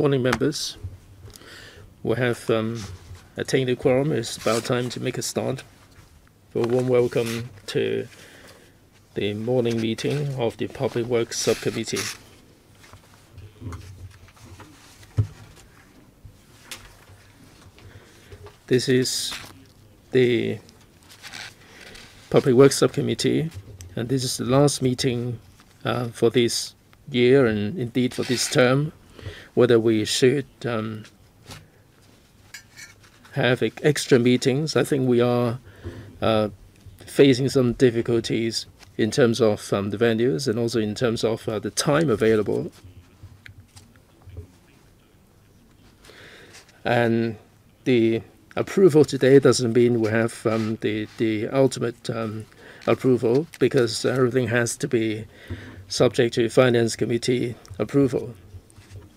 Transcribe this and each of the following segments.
morning, members. We have um, attained a quorum. It's about time to make a start. A warm welcome to the morning meeting of the Public Works Subcommittee. This is the Public Works Subcommittee, and this is the last meeting uh, for this year and indeed for this term, whether we should um, have extra meetings. I think we are uh, facing some difficulties in terms of um, the venues and also in terms of uh, the time available. And the approval today doesn't mean we have um, the the ultimate um, approval because everything has to be subject to finance committee approval.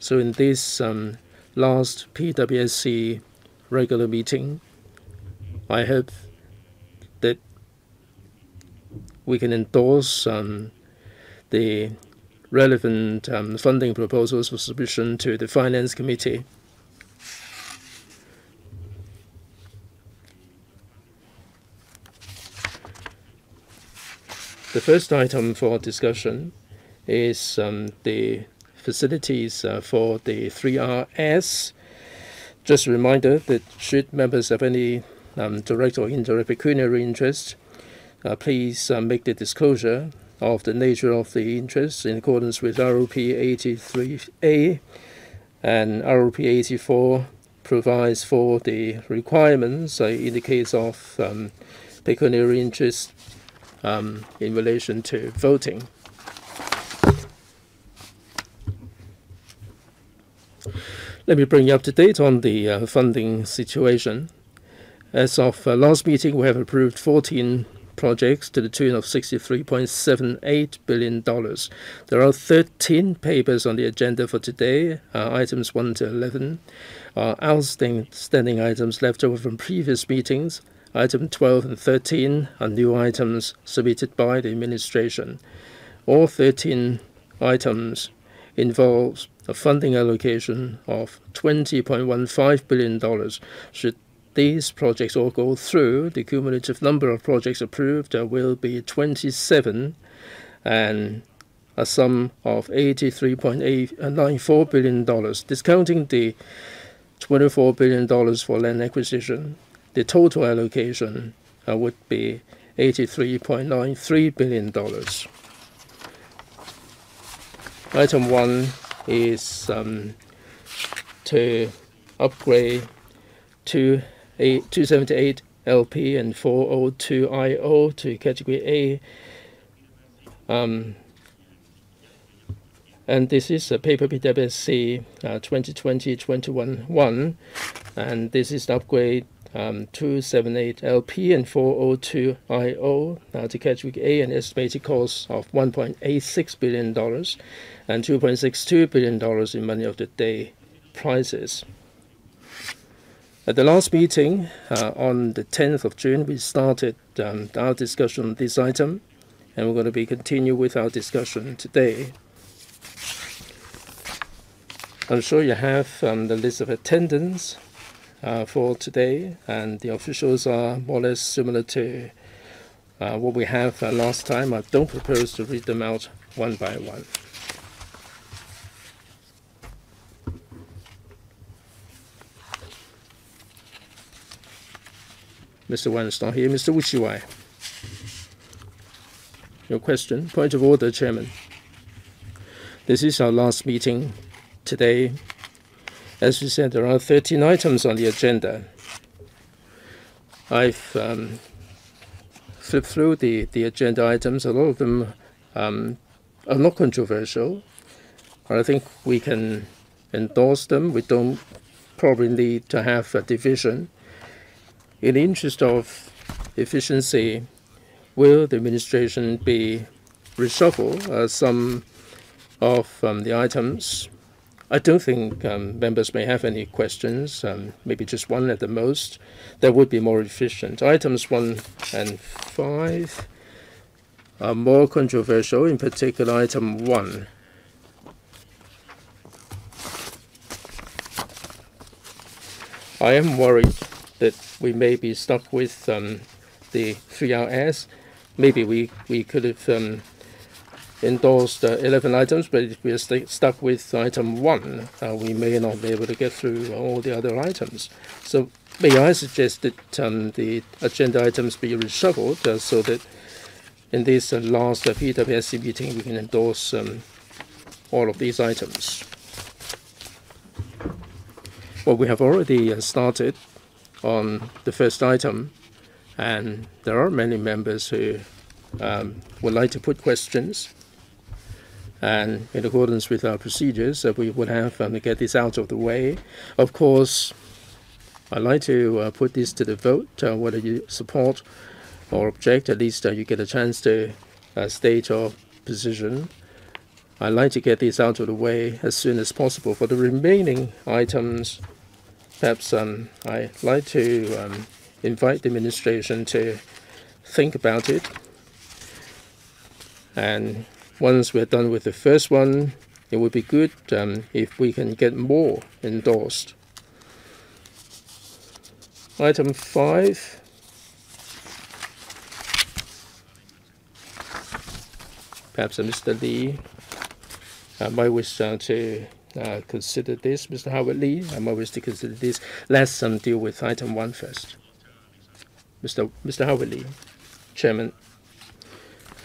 So in this um, last PWSC regular meeting, I hope that we can endorse um, the relevant um, funding proposals for submission to the finance committee. The first item for discussion is um, the facilities uh, for the 3RS. Just a reminder that should members have any um, direct or indirect pecuniary interest, uh, please uh, make the disclosure of the nature of the interest in accordance with ROP 83A and ROP 84 provides for the requirements uh, in the case of um, pecuniary interest um, in relation to voting. Let me bring you up to date on the uh, funding situation. As of uh, last meeting, we have approved 14 projects to the tune of $63.78 billion. There are 13 papers on the agenda for today, uh, items 1 to 11. are outstanding items left over from previous meetings. Item 12 and 13 are new items submitted by the administration. All 13 items involve a funding allocation of $20.15 billion. Should these projects all go through, the cumulative number of projects approved will be 27 and a sum of $83.94 billion, discounting the $24 billion for land acquisition. The total allocation uh, would be $83.93 billion. Item 1 is um, to upgrade to 278 LP and 402 IO to category A. Um, and this is a paper PWSC 2020-21-1, and this is the upgrade um, 278 LP and 402 IO uh, to category A, and estimated cost of $1.86 billion and $2.62 billion in money of the day prices. At the last meeting uh, on the 10th of June, we started um, our discussion on this item, and we're going to be continue with our discussion today. I'm sure you have um, the list of attendance uh, for today, and the officials are more or less similar to uh, what we have uh, last time. I don't propose to read them out one by one. Mr. Not here. Mr. Wu Chi-wai. Your question. Point of order, Chairman. This is our last meeting today. As we said, there are 13 items on the agenda. I've um, flipped through the, the agenda items. A lot of them um, are not controversial. I think we can endorse them. We don't probably need to have a division in the interest of efficiency, will the administration be reshuffle uh, some of um, the items? I don't think um, members may have any questions, um, maybe just one at the most. That would be more efficient. Items 1 and 5 are more controversial, in particular item 1. I am worried that we may be stuck with um, the 3RS. Maybe we, we could have um, endorsed uh, 11 items, but if we are st stuck with item 1, uh, we may not be able to get through all the other items. So may I suggest that um, the agenda items be reshuffled uh, so that in this uh, last uh, PWSC meeting we can endorse um, all of these items. Well, we have already uh, started on the first item, and there are many members who um, would like to put questions. And in accordance with our procedures, uh, we would have um, to get this out of the way. Of course, I'd like to uh, put this to the vote, uh, whether you support or object. At least uh, you get a chance to uh, state your position. I'd like to get this out of the way as soon as possible. For the remaining items, perhaps um, I'd like to um, invite the administration to think about it. And once we're done with the first one, it would be good um, if we can get more endorsed. Item 5. Perhaps uh, Mr. Lee uh, might wish uh, to uh, consider this. Mr. Howard Lee, I'm always to consider this. Let's um, deal with item one first. Mr. Mr. Howard Lee, Chairman.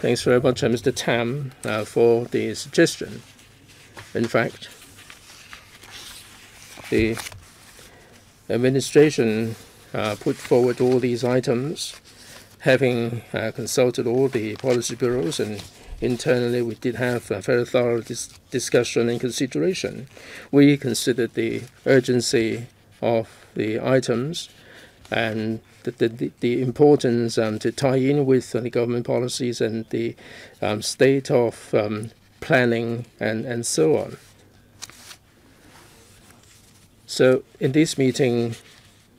Thanks very much, uh, Mr. Tam, uh, for the suggestion. In fact, the administration uh, put forward all these items, having uh, consulted all the policy bureaus and internally we did have a very thorough dis discussion and consideration. We considered the urgency of the items and the, the, the importance um, to tie in with the government policies and the um, state of um, planning and, and so on. So in this meeting,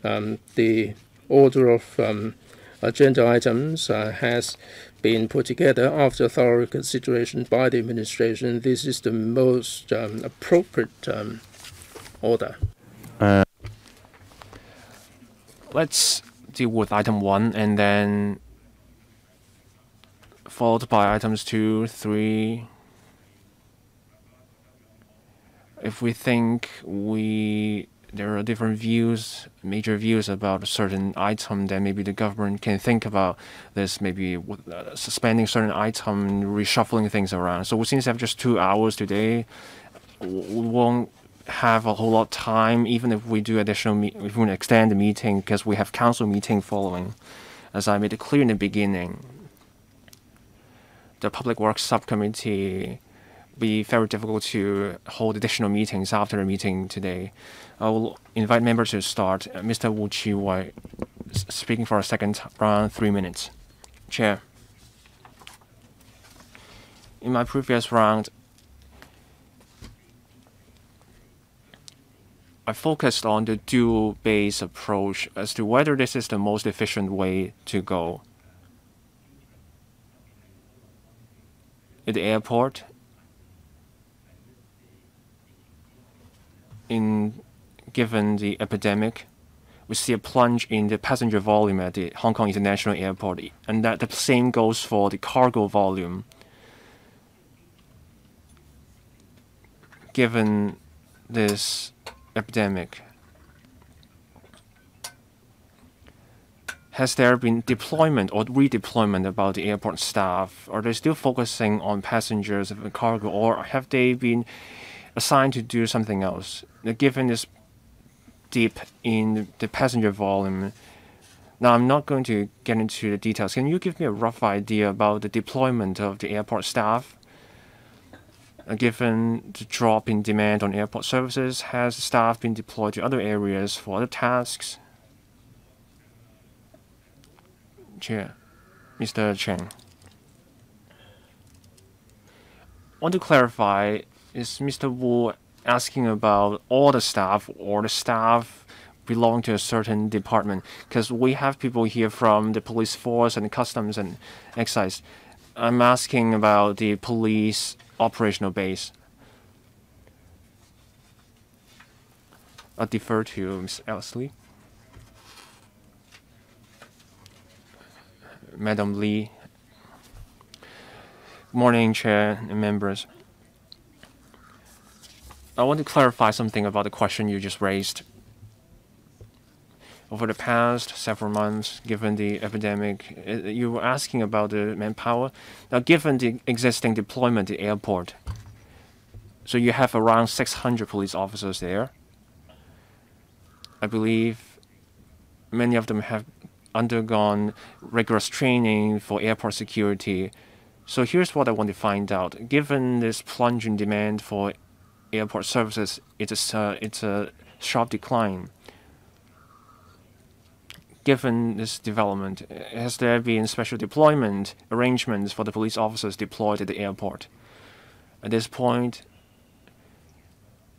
um, the order of um, agenda items uh, has been put together after thorough consideration by the administration. This is the most um, appropriate order. Uh, let's deal with item one and then followed by items two, three. If we think we there are different views, major views about a certain item, then maybe the government can think about this, maybe uh, suspending certain item, reshuffling things around. So since we have just two hours today, we won't have a whole lot of time, even if we do additional, if we extend the meeting, because we have council meeting following. As I made it clear in the beginning, the Public Works Subcommittee be very difficult to hold additional meetings after the meeting today. I will invite members to start. Uh, Mr. Wu Chi-wai, speaking for a second round, three minutes. Chair. In my previous round, I focused on the dual base approach as to whether this is the most efficient way to go. At the airport, in given the epidemic, we see a plunge in the passenger volume at the Hong Kong International Airport, and that the same goes for the cargo volume. Given this epidemic? Has there been deployment or redeployment about the airport staff? Are they still focusing on passengers and cargo, or have they been assigned to do something else? Given this dip in the passenger volume, now I'm not going to get into the details. Can you give me a rough idea about the deployment of the airport staff? Uh, given the drop in demand on airport services, has staff been deployed to other areas for other tasks? Chair, Mr. Cheng. want to clarify, is Mr. Wu asking about all the staff or the staff belong to a certain department because we have people here from the police force and customs and excise. I'm asking about the police operational base. I defer to Ms. Elsley. Madam Lee. Morning, Chair and members. I want to clarify something about the question you just raised. Over the past several months, given the epidemic, uh, you were asking about the manpower. Now, given the existing deployment at the airport, so you have around 600 police officers there. I believe many of them have undergone rigorous training for airport security. So here's what I want to find out. Given this plunge in demand for airport services, it's a, it's a sharp decline given this development, has there been special deployment arrangements for the police officers deployed at the airport? At this point,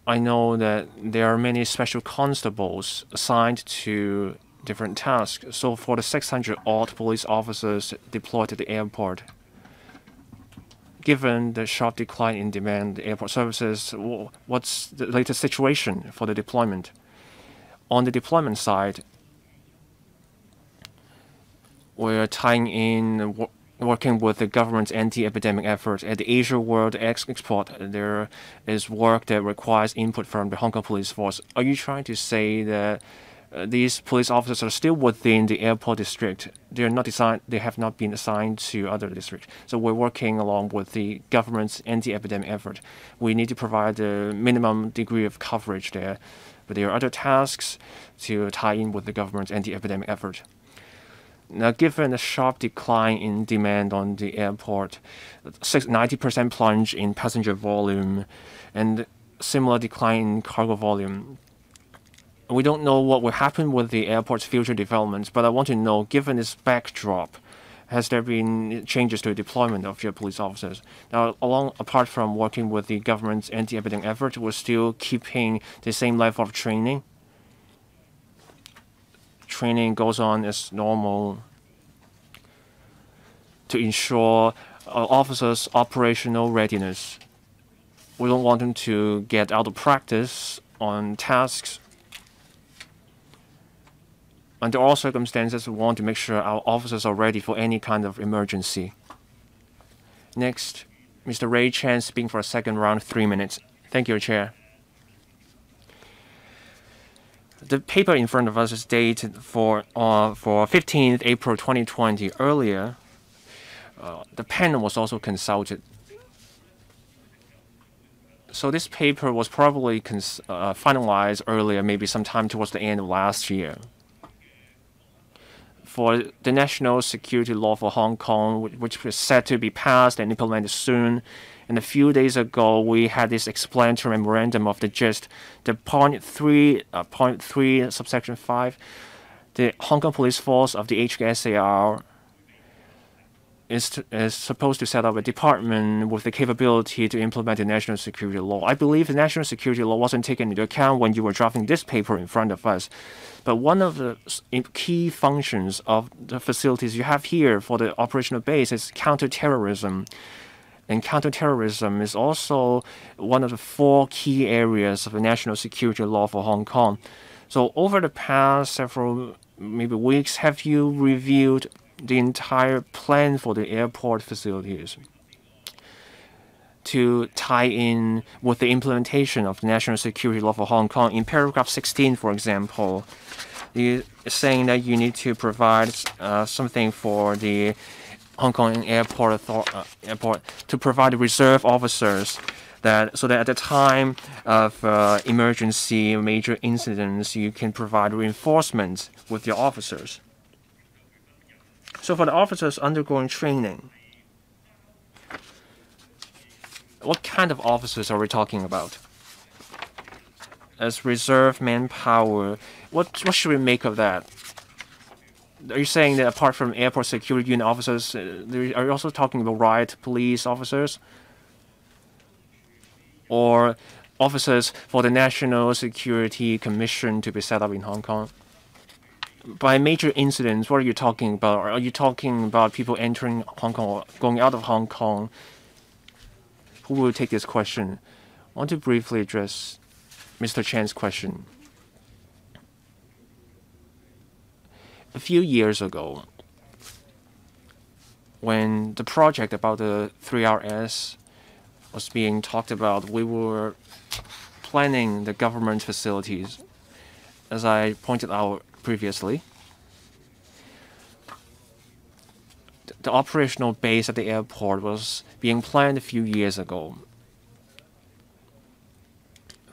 I know that there are many special constables assigned to different tasks. So for the 600 odd police officers deployed at the airport, given the sharp decline in demand airport services, what's the latest situation for the deployment? On the deployment side, we're tying in working with the government's anti-epidemic efforts at the AsiaWorld-Expo. There is work that requires input from the Hong Kong police force. Are you trying to say that these police officers are still within the airport district? They are not assigned. They have not been assigned to other districts. So we're working along with the government's anti-epidemic effort. We need to provide the minimum degree of coverage there, but there are other tasks to tie in with the government's anti-epidemic effort. Now, given the sharp decline in demand on the airport, 90% plunge in passenger volume, and similar decline in cargo volume, we don't know what will happen with the airport's future developments, but I want to know, given this backdrop, has there been changes to the deployment of your police officers? Now, along apart from working with the government's anti-epidemic effort, we're still keeping the same level of training training goes on as normal to ensure uh, officers' operational readiness. We don't want them to get out of practice on tasks. Under all circumstances, we want to make sure our officers are ready for any kind of emergency. Next, Mr. Ray Chan speaking for a second round, three minutes. Thank you, Chair. The paper in front of us is dated for uh, for 15th April 2020. Earlier, uh, the panel was also consulted. So this paper was probably uh, finalized earlier, maybe sometime towards the end of last year. For the national security law for Hong Kong, which was set to be passed and implemented soon, and a few days ago, we had this explanatory memorandum of the gist, the point three, uh, point three, subsection five, the Hong Kong Police Force of the HKSAR is, is supposed to set up a department with the capability to implement the national security law. I believe the national security law wasn't taken into account when you were drafting this paper in front of us. But one of the key functions of the facilities you have here for the operational base is counterterrorism. And counterterrorism is also one of the four key areas of the national security law for Hong Kong. So over the past several maybe weeks, have you reviewed the entire plan for the airport facilities to tie in with the implementation of the national security law for Hong Kong? In paragraph 16, for example, you saying that you need to provide uh, something for the Hong Kong Airport uh, Airport to provide reserve officers that so that at the time of uh, emergency major incidents you can provide reinforcements with your officers. So for the officers undergoing training, what kind of officers are we talking about? As reserve manpower, what what should we make of that? are you saying that apart from airport security unit officers, uh, are you also talking about riot police officers? Or officers for the National Security Commission to be set up in Hong Kong? By major incidents, what are you talking about? Are you talking about people entering Hong Kong or going out of Hong Kong? Who will take this question? I want to briefly address Mr. Chan's question. a few years ago, when the project about the 3RS was being talked about, we were planning the government facilities, as I pointed out previously. The operational base at the airport was being planned a few years ago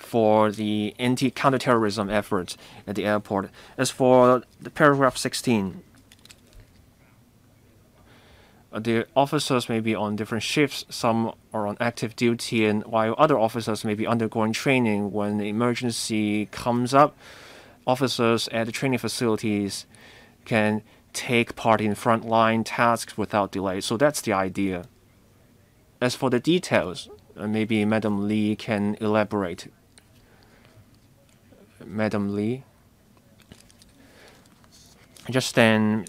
for the anti-counterterrorism efforts at the airport. As for the paragraph 16, uh, the officers may be on different shifts. Some are on active duty, and while other officers may be undergoing training when the emergency comes up, officers at the training facilities can take part in frontline tasks without delay. So that's the idea. As for the details, uh, maybe Madam Lee can elaborate. Madam Lee. Just then,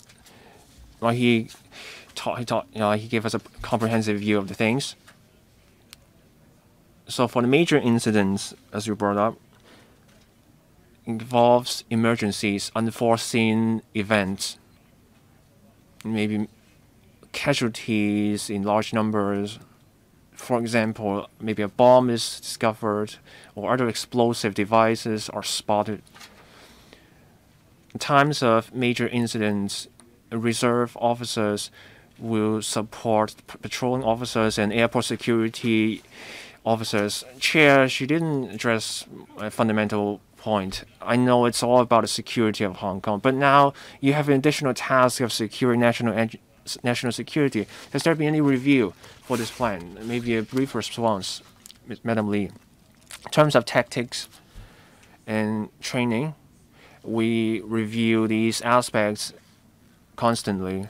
well, he taught, he taught, you know, he gave us a comprehensive view of the things. So for the major incidents, as you brought up, involves emergencies, unforeseen events, maybe casualties in large numbers, for example, maybe a bomb is discovered or other explosive devices are spotted. In times of major incidents, reserve officers will support patrolling officers and airport security officers. Chair, she didn't address a fundamental point. I know it's all about the security of Hong Kong, but now you have an additional task of securing national national security. Has there been any review for this plan? Maybe a brief response, Madam Lee. In terms of tactics and training, we review these aspects constantly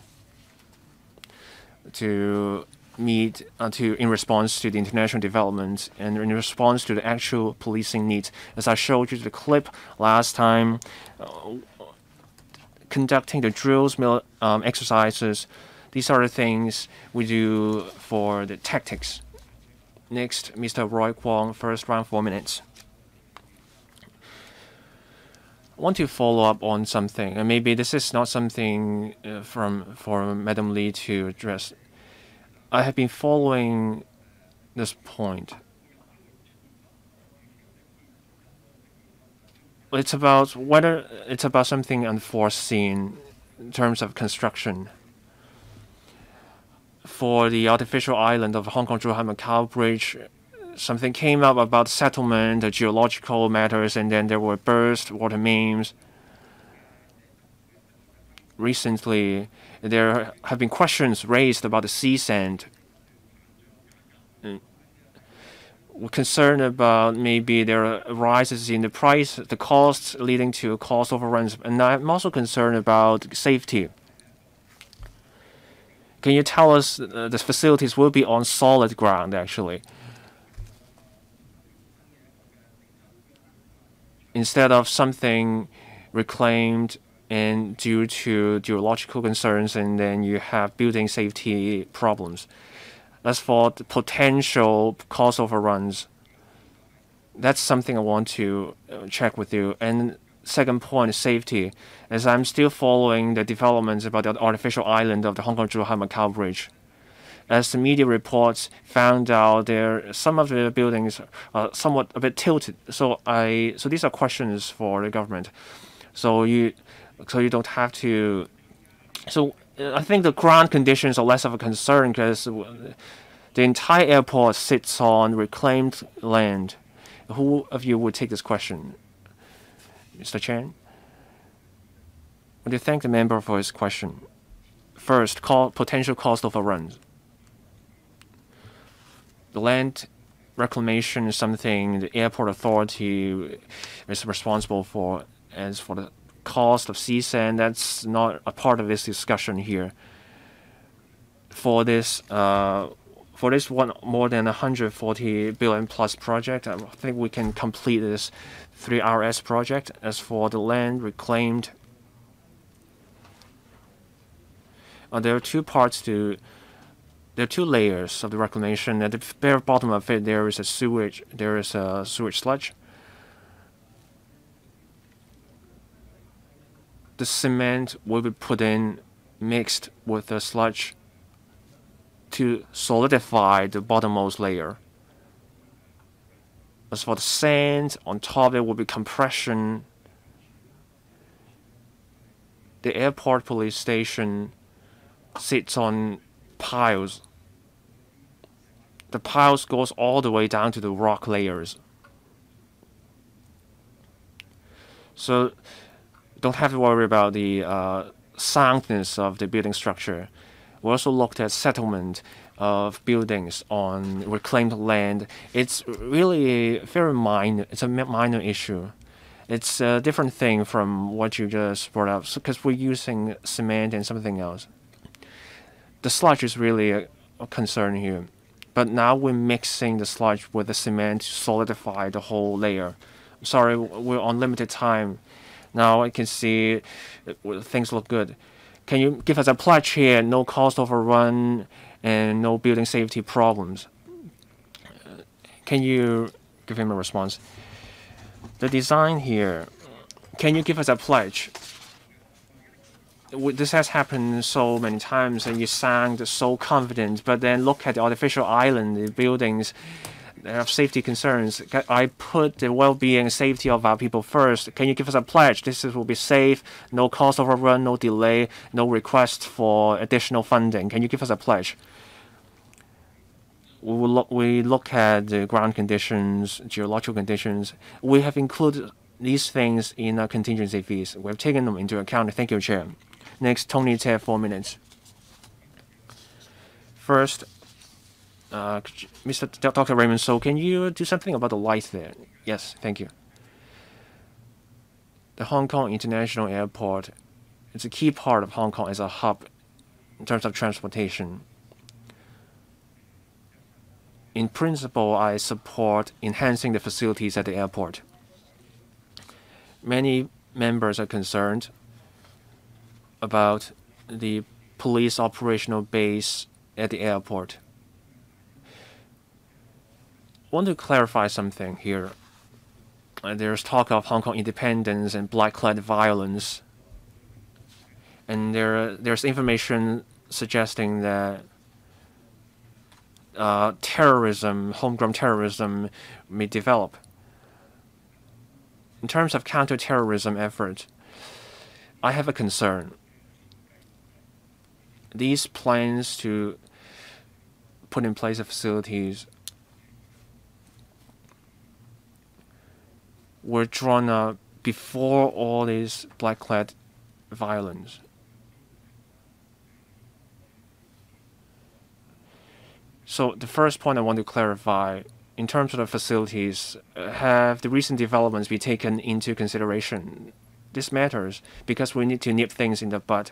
to meet uh, to in response to the international developments and in response to the actual policing needs. As I showed you the clip last time, uh, conducting the drills, um, exercises these are the things we do for the tactics. Next, Mr. Roy Kwong, first round, four minutes. I want to follow up on something, and maybe this is not something uh, from for Madam Lee to address. I have been following this point. It's about whether it's about something unforeseen in terms of construction for the artificial island of Hong Kong Zhuhai Macau Bridge, something came up about settlement, the geological matters, and then there were burst, water mains. Recently, there have been questions raised about the sea sand. We're concerned about maybe there are rises in the price, the costs leading to cost overruns, and I'm also concerned about safety. Can you tell us uh, the facilities will be on solid ground actually? Instead of something reclaimed and due to geological concerns and then you have building safety problems. As for the potential cost overruns, that's something I want to uh, check with you. And second point is safety, as I'm still following the developments about the artificial island of the Hong Kong Zhuhai Macau Bridge. As the media reports found out, there some of the buildings are somewhat a bit tilted. So I so these are questions for the government. So you so you don't have to. So I think the ground conditions are less of a concern because the entire airport sits on reclaimed land. Who of you would take this question? Mr. Chen. Would you thank the member for his question. First, call, potential cost overruns. The land reclamation is something the airport authority is responsible for. As for the cost of sea sand, that's not a part of this discussion here. For this, uh, for this one more than 140 billion plus project, I think we can complete this 3RS project. As for the land reclaimed, uh, there are two parts to there are two layers of the reclamation. At the very bottom of it, there is a sewage. There is a sewage sludge. The cement will be put in, mixed with the sludge, to solidify the bottommost layer. As for the sand, on top there will be compression. The airport police station sits on piles. The piles goes all the way down to the rock layers. So don't have to worry about the uh, soundness of the building structure. We also looked at settlement of buildings on reclaimed land. It's really a very minor. It's a minor issue. It's a different thing from what you just brought up because we're using cement and something else. The sludge is really a, a concern here, but now we're mixing the sludge with the cement to solidify the whole layer. I'm sorry, we're on limited time. Now I can see uh, things look good. Can you give us a pledge here? No cost overrun and no building safety problems. Can you give him a response? The design here, can you give us a pledge? This has happened so many times and you sound so confident, but then look at the artificial island, the buildings, have safety concerns. I put the well-being and safety of our people first. Can you give us a pledge? This will be safe, no cost overrun, no delay, no request for additional funding. Can you give us a pledge? We look, we look at the ground conditions, geological conditions. We have included these things in our contingency fees. We have taken them into account. Thank you, Chair. Next, Tony Chair, four minutes. First, uh, Mr. Dr. Raymond So, can you do something about the light there? Yes, thank you. The Hong Kong International Airport is a key part of Hong Kong as a hub in terms of transportation. In principle, I support enhancing the facilities at the airport. Many members are concerned about the police operational base at the airport want to clarify something here. Uh, there's talk of Hong Kong independence and black-clad violence, and there there's information suggesting that uh, terrorism, homegrown terrorism, may develop. In terms of counterterrorism efforts, I have a concern. These plans to put in place the facilities were drawn up before all this black-clad violence. So the first point I want to clarify, in terms of the facilities, uh, have the recent developments be taken into consideration? This matters because we need to nip things in the bud.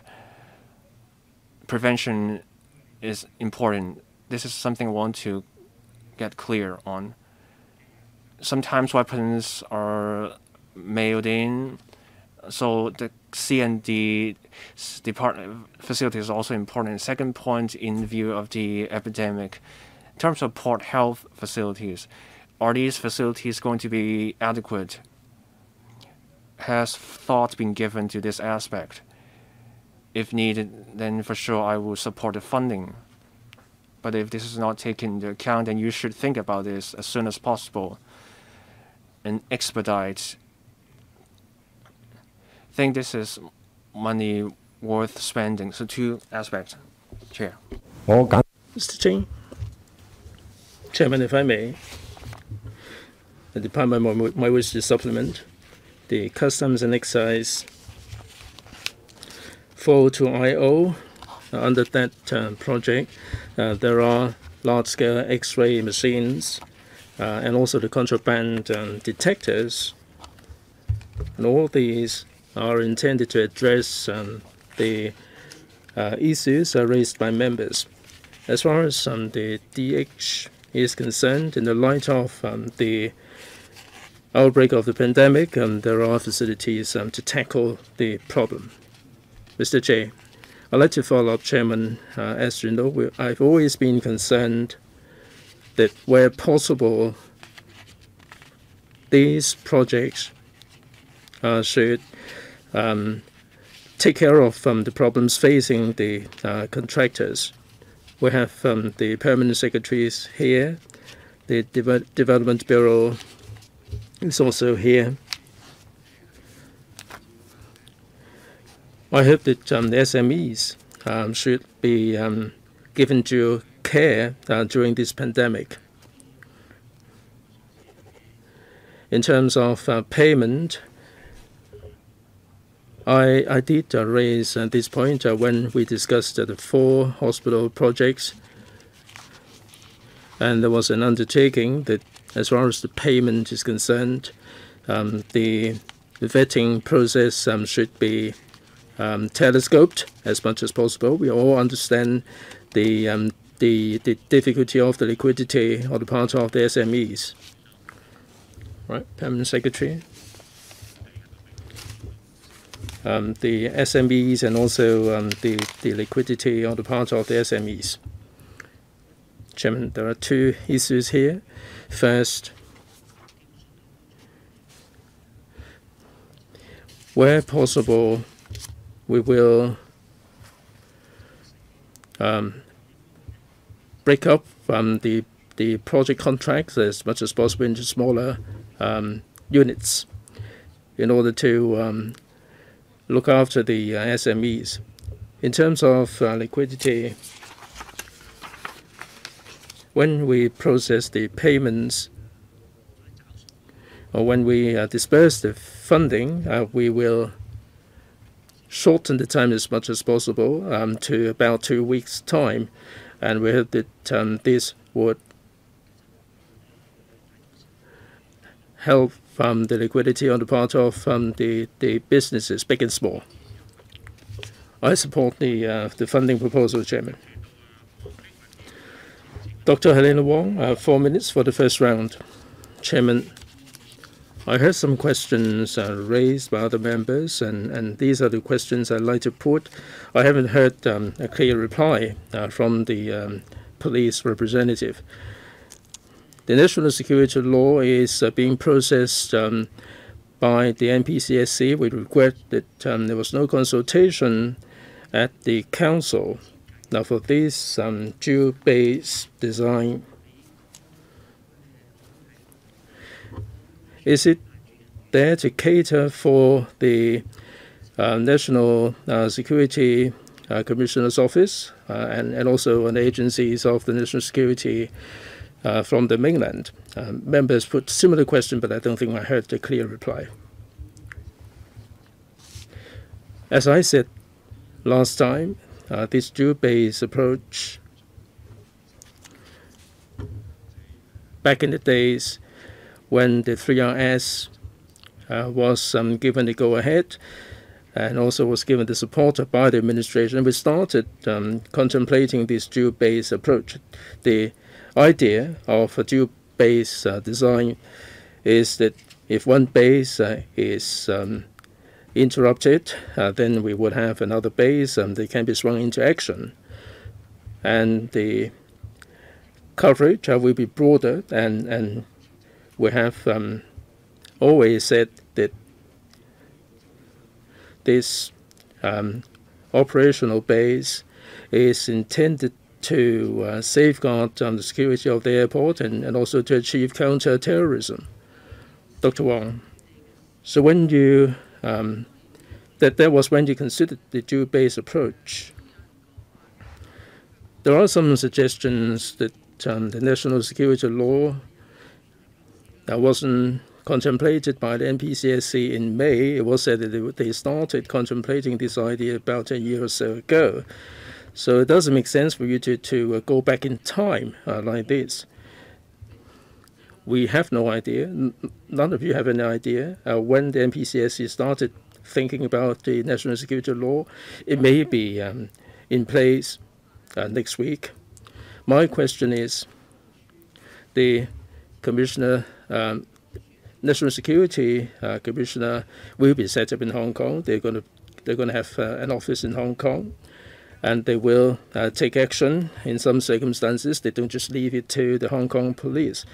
Prevention is important. This is something I want to get clear on sometimes weapons are mailed in. So the C&ED department facility is also important. Second point, in view of the epidemic, in terms of port health facilities, are these facilities going to be adequate? Has thought been given to this aspect? If needed, then for sure I will support the funding. But if this is not taken into account, then you should think about this as soon as possible and expedite. I think this is money worth spending. So two aspects, Chair. Mr. Ching, Chairman, if I may, the Department might wish to supplement the Customs and Excise 402 IO uh, under that uh, project. Uh, there are large-scale X-ray machines uh, and also the contraband um, detectors. And all these are intended to address um, the uh, issues raised by members. As far as um, the DH is concerned, in the light of um, the outbreak of the pandemic, um, there are facilities um, to tackle the problem. Mr. J, I'd like to follow up, Chairman. Uh, as you know, I've always been concerned that where possible, these projects uh, should um, take care of um, the problems facing the uh, contractors. we have um, the permanent secretaries here. The De Development Bureau is also here. I hope that um, the SMEs um, should be um, given due care uh, during this pandemic. In terms of uh, payment, I, I did uh, raise this point when we discussed the four hospital projects, and there was an undertaking that as far as the payment is concerned, um, the, the, vetting process um, should be um, telescoped as much as possible. We all understand the, um, the, the difficulty of the liquidity on the part of the SMEs. Right, Permanent Secretary. Um, the SMEs and also um, the, the liquidity on the part of the SMEs. Chairman, there are two issues here. First, where possible, we will um, break up um, the the project contracts as much as possible into smaller um, units in order to um, look after the uh, SMEs. In terms of uh, liquidity, when we process the payments or when we uh, disperse the funding, uh, we will shorten the time as much as possible um, to about two weeks' time. And we hope that um, this would help um, the liquidity on the part of um, the, the businesses, big and small. I support the, uh, the funding proposal, Chairman. Dr. Helena Wong, uh, four minutes for the first round. Chairman, I heard some questions uh, raised by other members, and, and these are the questions I'd like to put. I haven't heard um, a clear reply uh, from the um, police representative. The national security law is uh, being processed um, by the NPCSC. We regret that um, there was no consultation at the council. Now, for this um, dual-base design, is it there to cater for the uh, National uh, Security uh, Commissioner's Office uh, and, and also on agencies of the national security uh, from the mainland. Um, members put similar question, but I don't think I heard a clear reply. As I said last time, uh, this dual-base approach back in the days when the 3RS uh, was um, given the go-ahead and also was given the support by the administration, we started um, contemplating this dual-base approach. The idea of a dual base uh, design is that if one base uh, is um, interrupted, uh, then we would have another base and they can be swung into action. And the coverage uh, will be broader and, and we have um, always said that this um, operational base is intended to uh, safeguard um, the security of the airport and, and also to achieve counter-terrorism. Dr. Wong, so when you um, that that was when you considered the dual-base approach. There are some suggestions that um, the national security law that wasn't contemplated by the NPCSC in May. It was said that they started contemplating this idea about a year or so ago. So it doesn't make sense for you to, to uh, go back in time uh, like this. We have no idea, none of you have any idea uh, when the NPCSC started thinking about the national security law. It may be um, in place uh, next week. My question is, the Commissioner, um, National Security uh, Commissioner will be set up in Hong Kong. They're going to they're going to have uh, an office in Hong Kong and they will uh, take action in some circumstances. They don't just leave it to the Hong Kong police.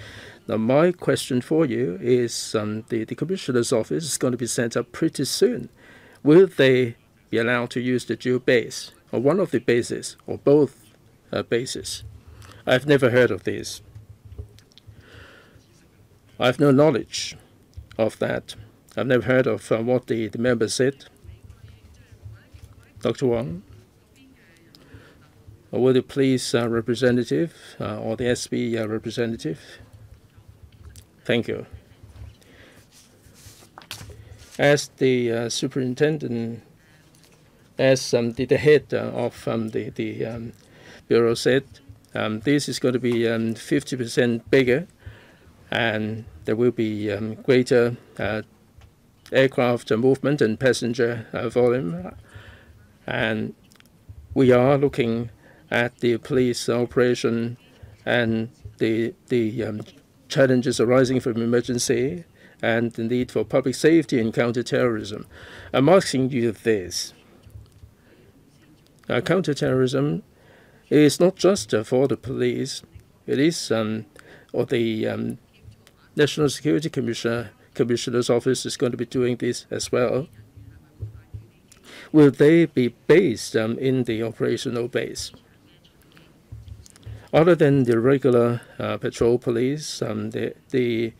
Now, my question for you is um, the, the commissioner's office is going to be set up pretty soon. Will they be allowed to use the dual base, or one of the bases, or both uh, basis. I've never heard of this. I've no knowledge of that. I've never heard of uh, what the, the member said. Dr. Wong? Will the police uh, representative uh, or the SB uh, representative? Thank you. As the uh, superintendent, as um, the, the, head uh, of um, the, the um, bureau said, um, this is going to be 50% um, bigger and there will be um, greater uh, aircraft movement and passenger uh, volume. And we are looking at the police operation and the, the um, challenges arising from emergency and the need for public safety and counterterrorism. I'm asking you this. Uh, counterterrorism is not just uh, for the police. It is, um, or the um, National Security Commissioner, Commissioner's Office is going to be doing this as well. Will they be based um, in the operational base? Other than the regular uh, patrol police, um, the, the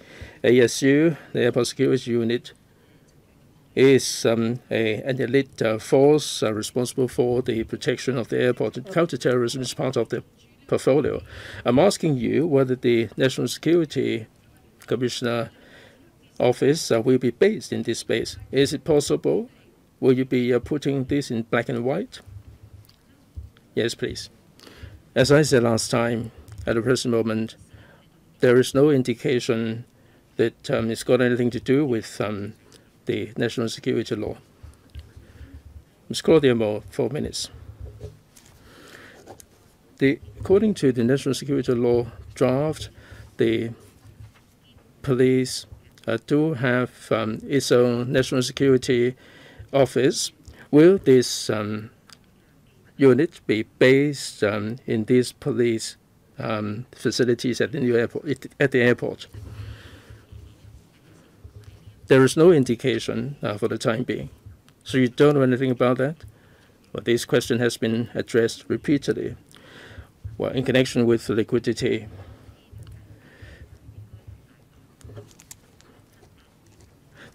ASU, the Airport Security Unit, is um, a, an elite uh, force uh, responsible for the protection of the airport. Counterterrorism is part of the portfolio. I'm asking you whether the National Security Commissioner office uh, will be based in this space. Is it possible? Will you be uh, putting this in black and white? Yes, please. As I said last time, at the present moment, there is no indication that um, it's got anything to do with um, the national security law. Ms. Claudia Mo, four minutes. The, according to the national security law draft, the police uh, do have um, its own national security office. Will this um, unit be based um, in these police um, facilities at the new airport? At the airport, there is no indication uh, for the time being. So you don't know anything about that. Well, this question has been addressed repeatedly. Well, in connection with liquidity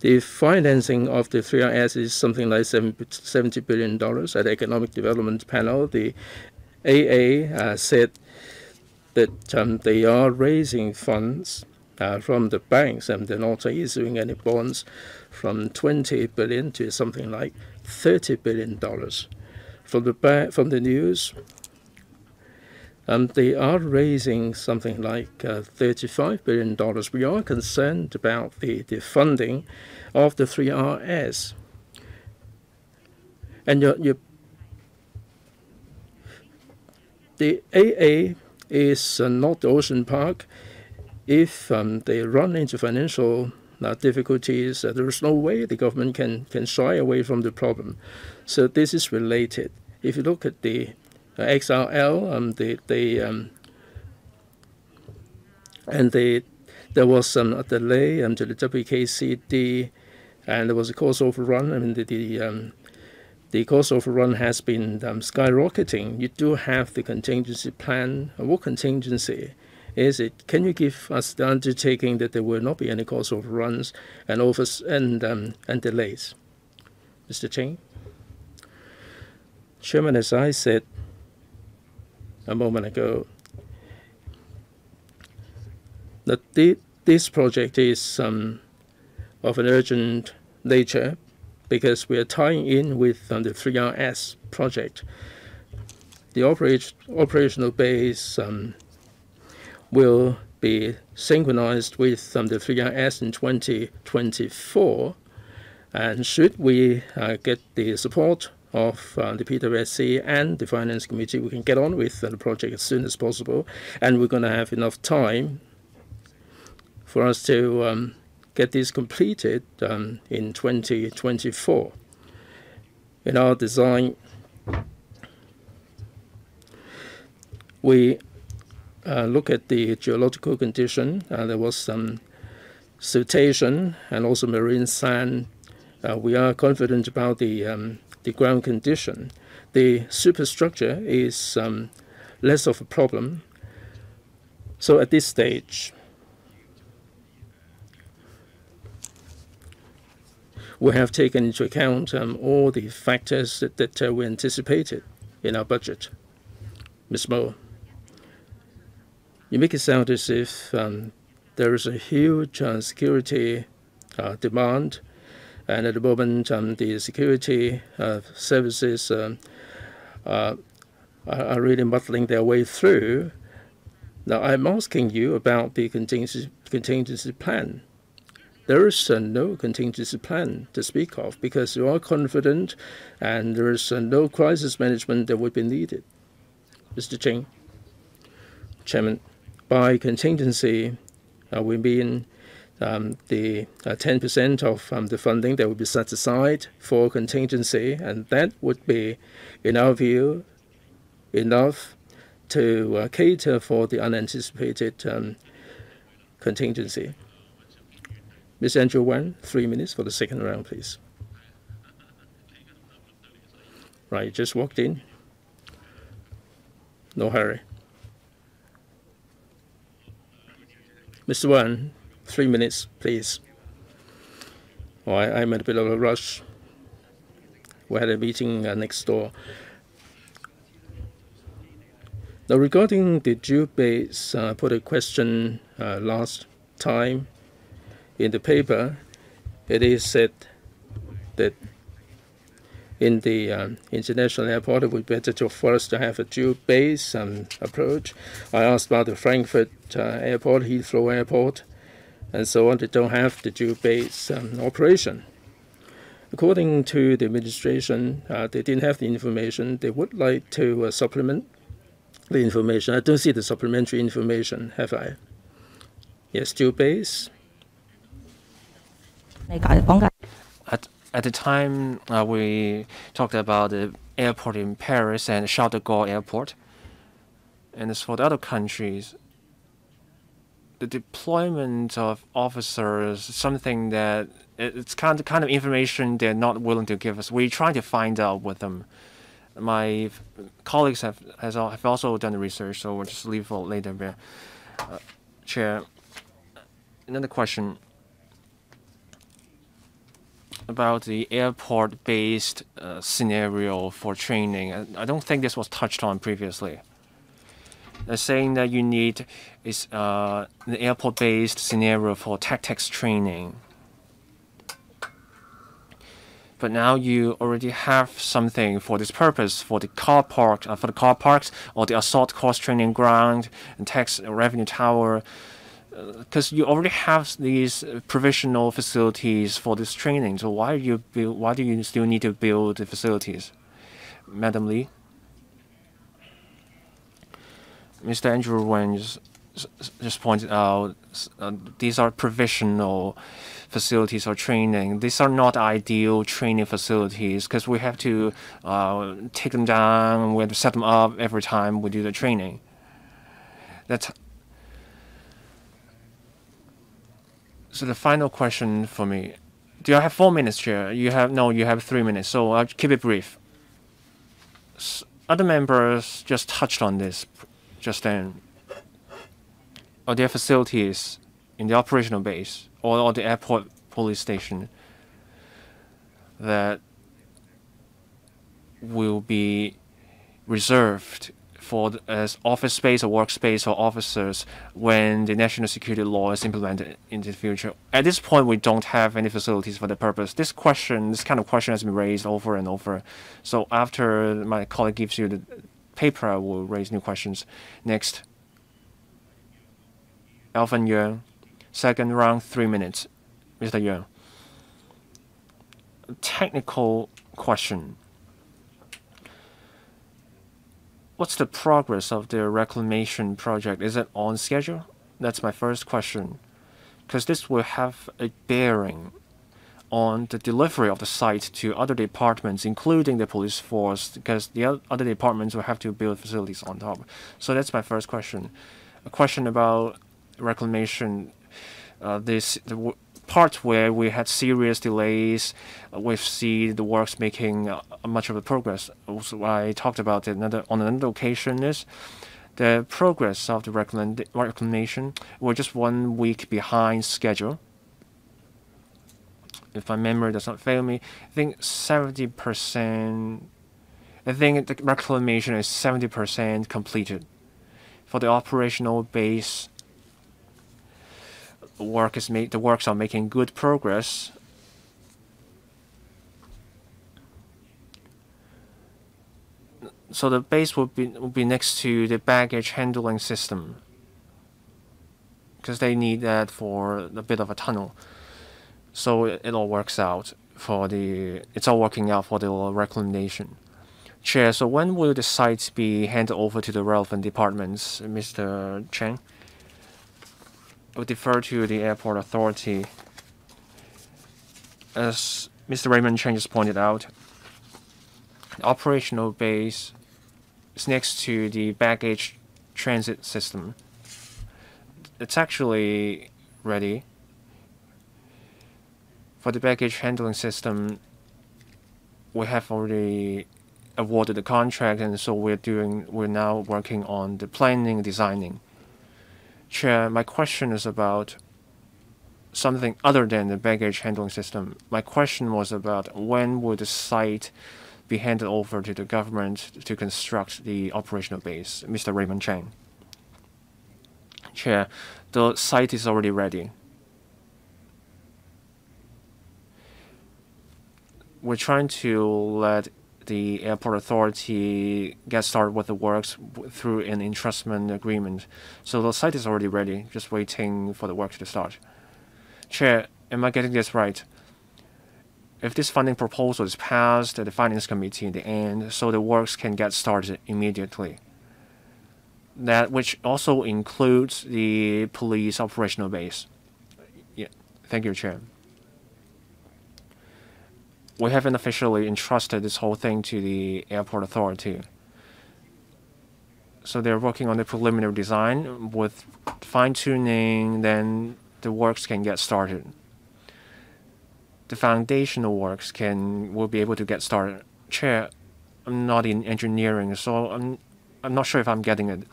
The financing of the 3RS is something like $70 billion at the Economic Development Panel. The AA uh, said that um, they are raising funds uh, from the banks and they're not issuing any bonds from 20 billion to something like 30 billion dollars. From the from the news, um, they are raising something like uh, $35 billion. We are concerned about the, the funding of the 3RS. And the AA is uh, not the Ocean Park. If um, they run into financial uh, difficulties, uh, there is no way the government can, can shy away from the problem. So this is related. If you look at the XRL, um, um, and they, there was some delay um, to the WKCD, and there was a cost overrun. I mean, the, the, um, the cost overrun has been um, skyrocketing. You do have the contingency plan. What contingency is it? Can you give us the undertaking that there will not be any cost overruns and overs and um, and delays, Mr. Ching? Chairman, as I said, a moment ago that this project is um, of an urgent nature because we are tying in with um, the 3RS project. The operate, operational base um, will be synchronized with um, the 3RS in 2024. And should we uh, get the support of uh, the PWSC and the Finance Committee. We can get on with uh, the project as soon as possible, and we're going to have enough time for us to um, get this completed um, in 2024. In our design, we uh, look at the geological condition. Uh, there was some siltation and also marine sand. Uh, we are confident about the um, the ground condition. The superstructure is um, less of a problem. So at this stage, we have taken into account um, all the factors that, that uh, we anticipated in our budget. Ms. Mo, you make it sound as if um, there is a huge uh, security uh, demand, and at the moment um, the security uh, services uh, are really muddling their way through. Now, I'm asking you about the contingency, contingency plan there is uh, no contingency plan to speak of because you are confident and there is uh, no crisis management that would be needed. Mr. Ching, Chairman, by contingency, uh, we mean um, the 10% uh, of um, the funding that would be set aside for contingency, and that would be, in our view, enough to uh, cater for the unanticipated um, contingency. Ms. Andrew Wan, three minutes for the second round, please. Right, just walked in. No hurry. Mr. Wan, three minutes, please. I, am at a bit of a rush. We had a meeting uh, next door. Now, regarding the dual base, uh, I put a question uh, last time in the paper, it is said that in the um, international airport, it would be better to, for us to have a dual base um, approach. I asked about the Frankfurt uh, airport, Heathrow airport, and so on. They don't have the dual base um, operation. According to the administration, uh, they didn't have the information. They would like to uh, supplement the information. I don't see the supplementary information, have I? Yes, dual base. At, at the time, uh, we talked about the airport in Paris and Charles de Gaulle Airport. And as for the other countries, the deployment of officers something that it's kind of kind of information they're not willing to give us. We're trying to find out with them. My colleagues have has have also done the research, so we'll just leave for later. Uh, Chair, another question about the airport-based uh, scenario for training. I, I, don't think this was touched on previously. They're saying that you need is uh, an airport-based scenario for tactics training. But now you already have something for this purpose for the car park, uh, for the car parks or the assault course training ground and tax revenue tower because you already have these provisional facilities for this training. So why you build, why do you still need to build the facilities, Madam Lee? Mr. Andrew Wan just, pointed out uh, these are provisional facilities or training. These are not ideal training facilities because we have to uh, take them down. We have to set them up every time we do the training. That's So the final question for me, do I have four minutes, Chair? You have no, you have three minutes. So I'll keep it brief. S other members just touched on this just then. Are there facilities in the operational base or, or the airport police station that will be reserved for as office space or workspace for officers when the national security law is implemented in the future. At this point, we don't have any facilities for the purpose. This question, this kind of question has been raised over and over. So after my colleague gives you the paper, will raise new questions. Next, Alvin Yeung, second round, three minutes. Mr. Yeung. Technical question what's the progress of the reclamation project? Is it on schedule? That's my first question. Because this will have a bearing on the delivery of the site to other departments, including the police force, because the other departments will have to build facilities on top. So that's my first question. A question about reclamation. Uh, this the part where we had serious delays, uh, we see the works making uh, much of the progress. Also, I talked about it another, on another occasion is the progress of the reclamation. We're just one week behind schedule. If my memory does not fail me, I think 70%, I think the reclamation is 70% completed. For the operational base, work is made, the works are making good progress. So the base will be will be next to the baggage handling system because they need that for a bit of a tunnel. So it, all works out for the it's all working out for the reclamation. Chair, so when will the site be handed over to the relevant departments, Mr. Cheng? will defer to the airport authority. As Mr. Raymond Cheng just pointed out, the operational base is next to the baggage transit system. It's actually ready. For the baggage handling system, we have already awarded the contract, and so we're doing. We're now working on the planning, designing. Chair, my question is about something other than the baggage handling system. My question was about when would the site be handed over to the government to construct the operational base? Mr. Raymond Cheng. Chair, the site is already ready. We're trying to let the airport authority get started with the works through an entrustment agreement. So the site is already ready, just waiting for the work to start. Chair, am I getting this right? If this funding proposal is passed at the Finance Committee in the end, so the works can get started immediately. That which also includes the police operational base. Yeah, thank you, Chair we haven't officially entrusted this whole thing to the airport authority. So they're working on the preliminary design with fine tuning, then the works can get started. The foundational works can will be able to get started. Chair, I'm not in engineering, so I'm I'm not sure if I'm getting it.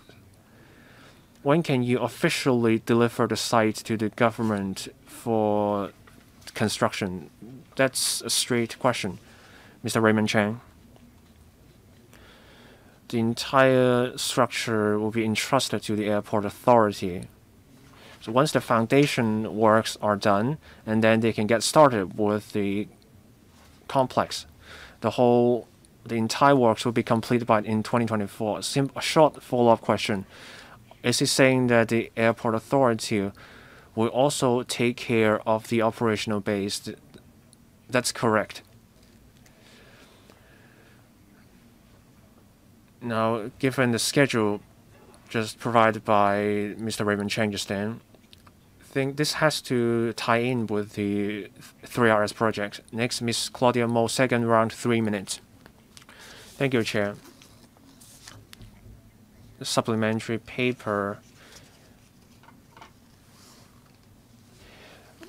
When can you officially deliver the site to the government for construction? That's a straight question, Mr. Raymond Chang. The entire structure will be entrusted to the airport authority. So once the foundation works are done, and then they can get started with the complex. The whole, the entire works will be completed by in 2024. Sim a short follow-up question: Is he saying that the airport authority will also take care of the operational base. That's correct. Now, given the schedule just provided by Mr. Raymond then, I think this has to tie in with the 3RS project. Next, Ms. Claudia Mo, second round, three minutes. Thank you, Chair. The supplementary paper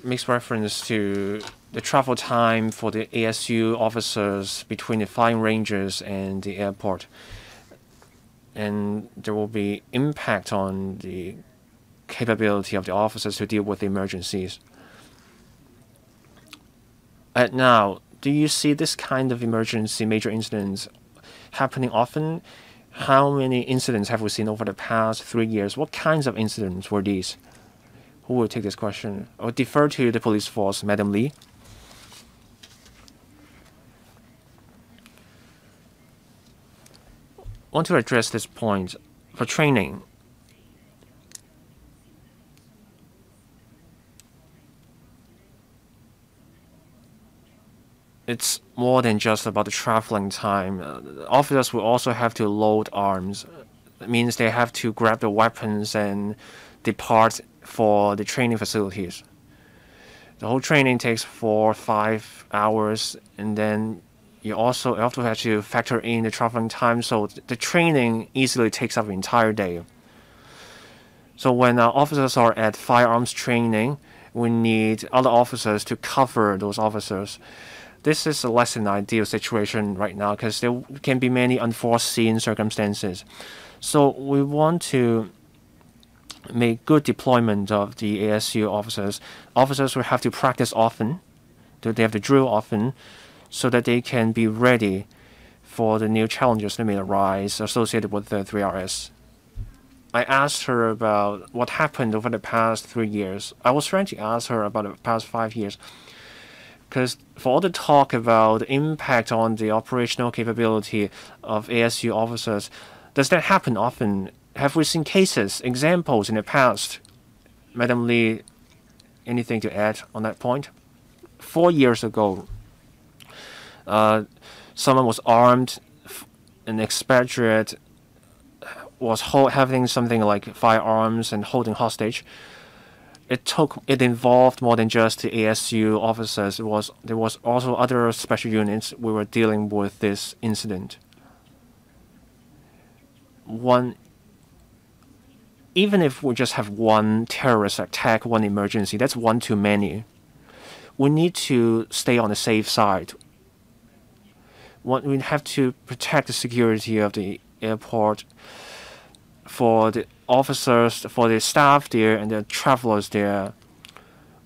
makes reference to the travel time for the ASU officers between the flying ranges and the airport. And there will be impact on the capability of the officers to deal with the emergencies. At now, do you see this kind of emergency major incidents happening often? How many incidents have we seen over the past three years? What kinds of incidents were these? Who will take this question? I'll defer to the police force, Madam Lee. Want to address this point for training. It's more than just about the traveling time. Uh, officers will also have to load arms. It means they have to grab the weapons and depart for the training facilities. The whole training takes four, five hours, and then you also have to factor in the traveling time. So the training easily takes up an entire day. So when our officers are at firearms training, we need other officers to cover those officers. This is a less than ideal situation right now because there can be many unforeseen circumstances. So we want to make good deployment of the ASU officers. Officers will have to practice often, they have to drill often, so that they can be ready for the new challenges that may arise associated with the 3RS. I asked her about what happened over the past three years. I was trying to ask her about the past five years. Because for all the talk about the impact on the operational capability of ASU officers, does that happen often? Have we seen cases, examples in the past? Madam Lee, anything to add on that point? Four years ago, uh, someone was armed, an expatriate was having something like firearms and holding hostage. It took it involved more than just the ASU officers. It was there was also other special units we were dealing with this incident. One even if we just have one terrorist attack, one emergency, that's one too many. We need to stay on the safe side. We have to protect the security of the airport for the officers, for the staff there, and the travelers there.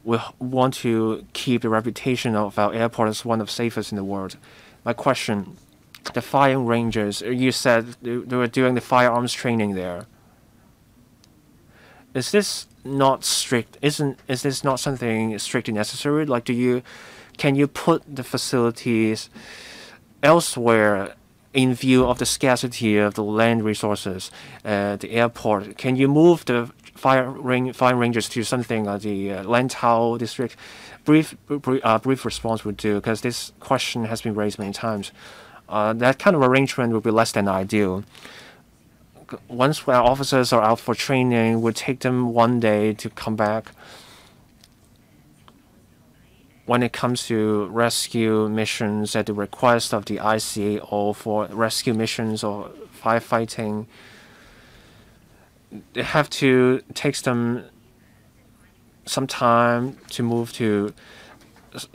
We want to keep the reputation of our airport as one of the safest in the world. My question, the firing rangers, uh, you said they, they were doing the firearms training there. Is this not strict? Isn't is this not something strictly necessary? Like, do you can you put the facilities elsewhere in view of the scarcity of the land resources, uh, the airport, can you move the fire, ring, fire rangers to something like the uh, Lantau district? Brief, brief, uh, brief response would do, because this question has been raised many times. Uh, that kind of arrangement would be less than ideal. Once our officers are out for training, it would take them one day to come back when it comes to rescue missions at the request of the ICAO for rescue missions or firefighting, they have to take them some time to move to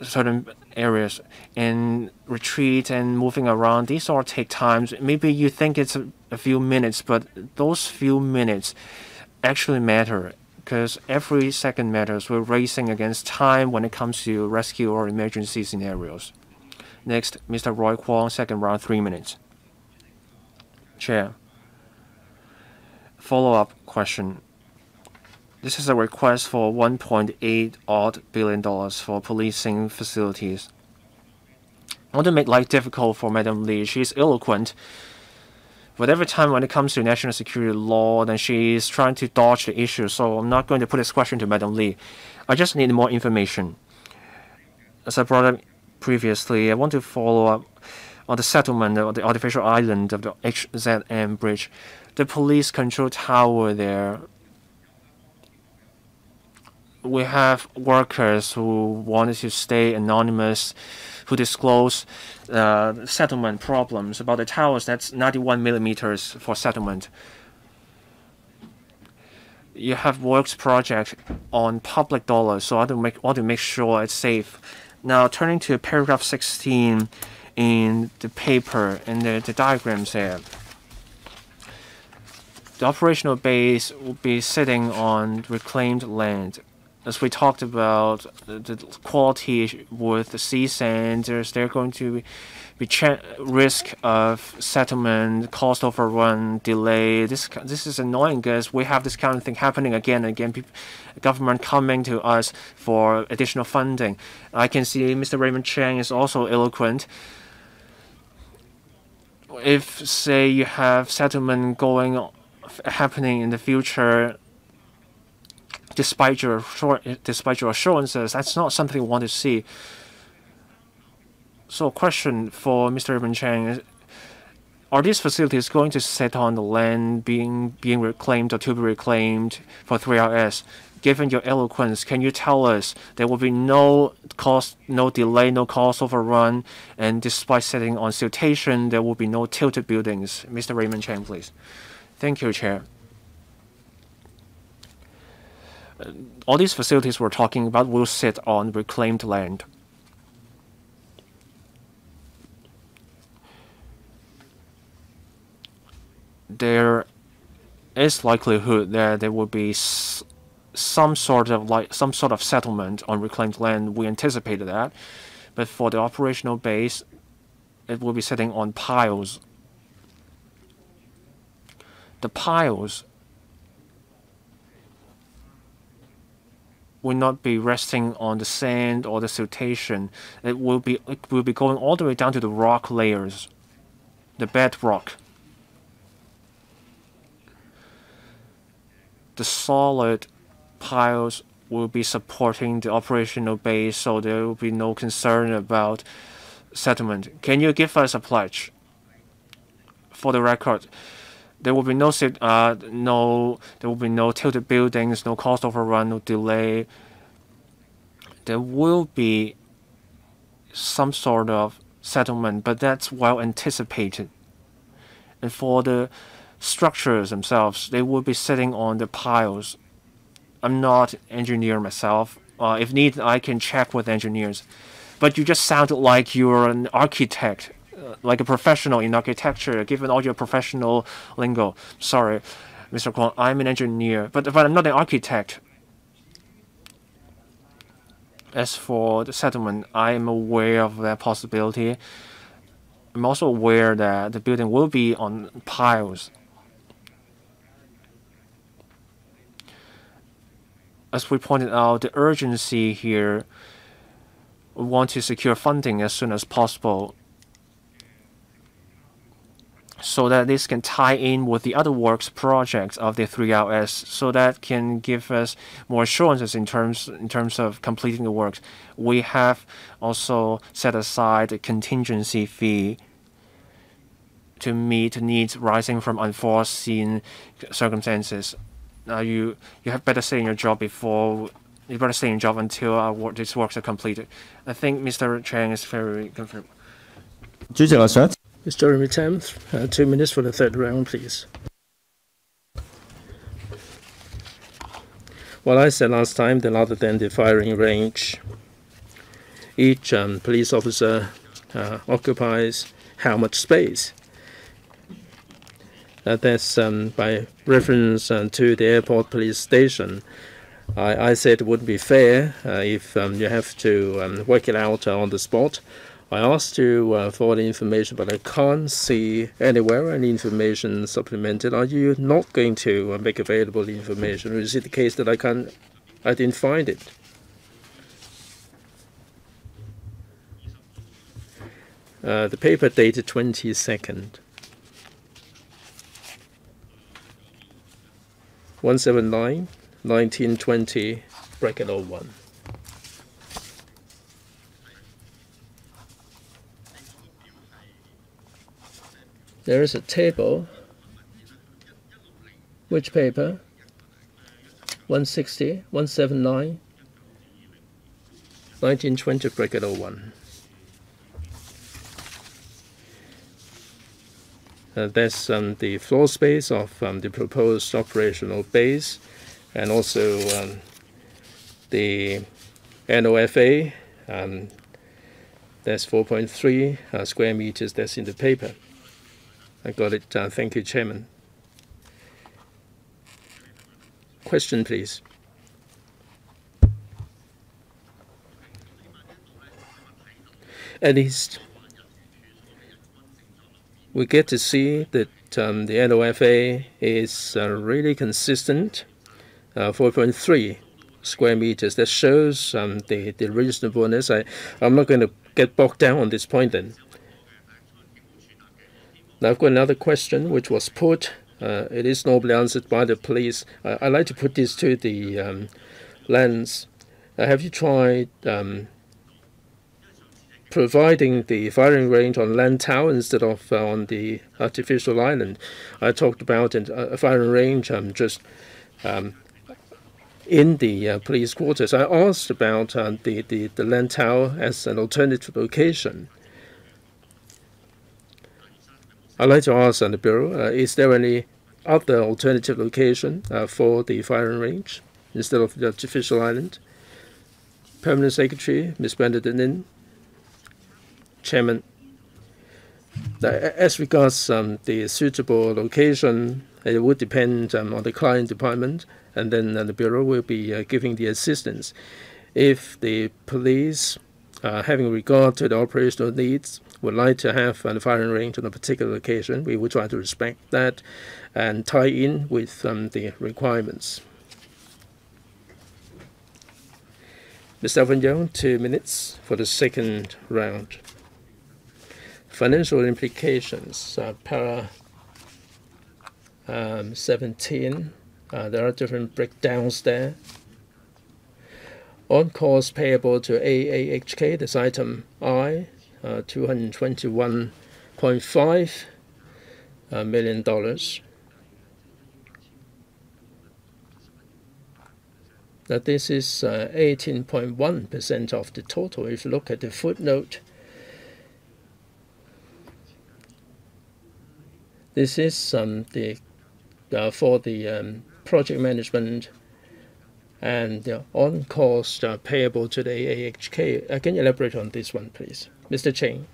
certain areas and retreat and moving around. These all take times. Maybe you think it's a few minutes, but those few minutes actually matter because every second matters. We're racing against time when it comes to rescue or emergency scenarios. Next, Mr. Roy Kwong, second round, three minutes. Chair. Follow-up question. This is a request for 1.8 odd billion dollars for policing facilities. I want to make life difficult for Madam Lee. She's eloquent but every time when it comes to national security law, then she's trying to dodge the issue. So I'm not going to put this question to Madam Lee. I just need more information. As I brought up previously, I want to follow up on the settlement of the artificial island of the HZM bridge. The police control tower there we have workers who wanted to stay anonymous, who disclose uh, settlement problems about the towers. That's 91 millimeters for settlement. You have works project on public dollars, so I want to make want to make sure it's safe. Now turning to paragraph 16 in the paper and the, the diagrams there. The operational base will be sitting on reclaimed land as we talked about the quality with the sea sand, there's there going to be risk of settlement, cost overrun, delay. This this is annoying because we have this kind of thing happening again and again. People, government coming to us for additional funding. I can see Mr. Raymond Chang is also eloquent. If say you have settlement going happening in the future despite your despite your assurances, that's not something we want to see. So, question for Mr. Raymond Chang Are these facilities going to sit on the land being being reclaimed or to be reclaimed for 3RS? Given your eloquence, can you tell us there will be no cost, no delay, no cost overrun, and despite sitting on siltation, there will be no tilted buildings? Mr. Raymond Chang, please. Thank you, Chair. All these facilities we're talking about will sit on reclaimed land. There is likelihood that there will be some sort of like some sort of settlement on reclaimed land. We anticipated that, but for the operational base, it will be sitting on piles. The piles will not be resting on the sand or the siltation. It will be it will be going all the way down to the rock layers, the bedrock. The solid piles will be supporting the operational base, so there will be no concern about settlement. Can you give us a pledge? For the record, there will be no uh, no there will be no tilted buildings, no cost overrun, no delay. There will be some sort of settlement, but that's well anticipated. And for the structures themselves, they will be sitting on the piles. I'm not engineer myself. Uh, if need, I can check with engineers. But you just sound like you're an architect like a professional in architecture, given all your professional lingo. Sorry, Mr. Kwong, I'm an engineer, but, but I'm not an architect. As for the settlement, I am aware of that possibility. I'm also aware that the building will be on piles. As we pointed out, the urgency here, we want to secure funding as soon as possible so that this can tie in with the other works projects of the 3RS so that can give us more assurances in terms in terms of completing the works. We have also set aside a contingency fee to meet needs rising from unforeseen circumstances. Now you you have better stay in your job before you better stay in your job until our work, these works are completed. I think Mr. Chang is very confirmed. 主席，我想 Ms. Jeremy Tam, uh, two minutes for the third round, please. Well, I said last time that other than the firing range, each um, police officer uh, occupies how much space. Uh, that's um, by reference uh, to the airport police station. I, I said it wouldn't be fair uh, if um, you have to um, work it out on the spot I asked you uh, for the information, but I can't see anywhere any information supplemented. Are you not going to uh, make available the information, or is it the case that I can't, I didn't find it? Uh, the paper dated 22nd. 179, 1920, bracket 01. There is a table. Which paper? 160, 179, 1920 bracket 01. Uh, that's um, the floor space of um, the proposed operational base and also um, the NOFA. Um, that's 4.3 uh, square meters that's in the paper. I got it. Uh, thank you, Chairman. Question, please. At least we get to see that um, the NOFA is uh, really consistent, uh, 4.3 square meters. That shows um, the, the reasonableness. I, I'm not going to get bogged down on this point then. Now I've got another question which was put. Uh, it is normally answered by the police. Uh, I'd like to put this to the um, lens. Uh, have you tried um, providing the firing range on Lantau instead of uh, on the artificial island? I talked about a firing range um, just um, in the uh, police quarters. I asked about uh, the, the, the Lantau as an alternative location. I'd like to ask the Bureau, uh, is there any other alternative location uh, for the firing range? instead of the artificial island. Permanent Secretary, Ms. Brenda Nin. Chairman. As regards um, the suitable location, it would depend um, on the client department, and then uh, the Bureau will be uh, giving the assistance. If the police, uh, having regard to the operational needs, would like to have a firing range on a particular location, we will try to respect that and tie in with um, the requirements. Mr. Alvin Yeung, two minutes for the second round. Financial implications, uh, para um, 17, uh, there are different breakdowns there. On cost payable to AAHK, this item I, uh, $221.5 uh, million dollars. Now this is 18.1% uh, of the total. If you look at the footnote, this is um, the uh, for the um, project management and the on cost uh, payable to the AHK. Uh, can you elaborate on this one, please, Mr. Cheng?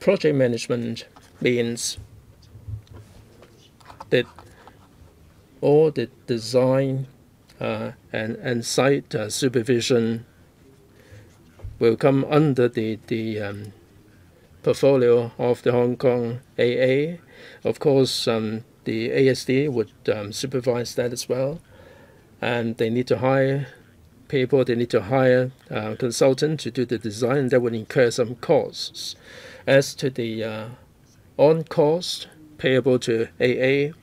Project management means that all the design uh, and, and site uh, supervision will come under the, the um, portfolio of the Hong Kong AA. Of course, um, the ASD would um, supervise that as well. And they need to hire people, they need to hire a uh, consultant to do the design. That would incur some costs. As to the uh, on cost payable to AA,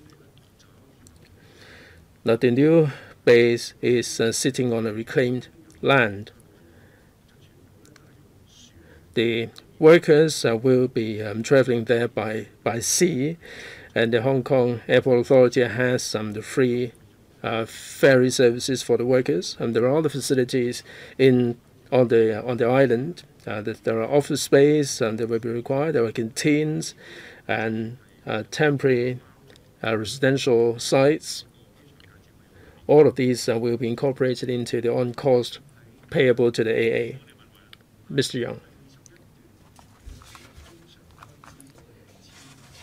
now the new base is uh, sitting on a reclaimed land. The workers uh, will be um, traveling there by, by sea and the Hong Kong Airport Authority has some um, free uh, ferry services for the workers. And there are other facilities in on the on the island. Uh, there are office space and there will be required. There are canteens and uh, temporary uh, residential sites. All of these uh, will be incorporated into the on-cost payable to the AA. Mr. Yeung.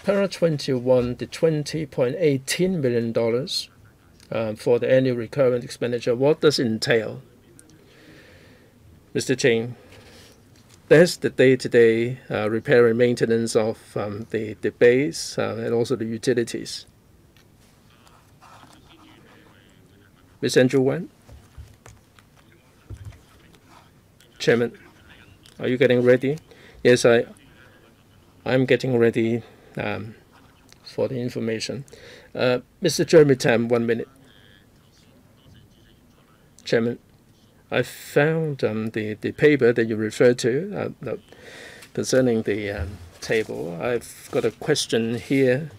Para 21, the $20.18 million um, for the annual recurrent expenditure, what does it entail? Mr. Ching, that's the day-to-day uh, repair and maintenance of um, the, the base uh, and also the utilities. Ms. Andrew Wan? Chairman, are you getting ready? Yes, I, I'm getting ready um, for the information. Uh, Mr. Jeremy Tam, one minute. Chairman, I found um, the, the paper that you referred to uh, concerning the um, table. I've got a question here.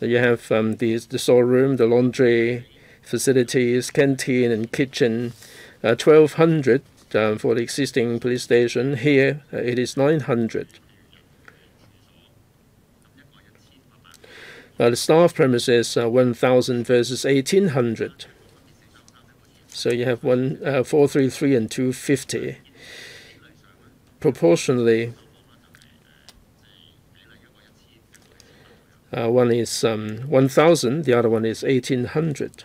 You have um, the, the storeroom, the laundry facilities, canteen and kitchen, uh, 1,200 um, for the existing police station. Here uh, it is 900. Uh, the staff premises are 1,000 versus 1,800. So you have one, uh, 433 and 250. Proportionally, uh, one is um, 1,000, the other one is 1,800.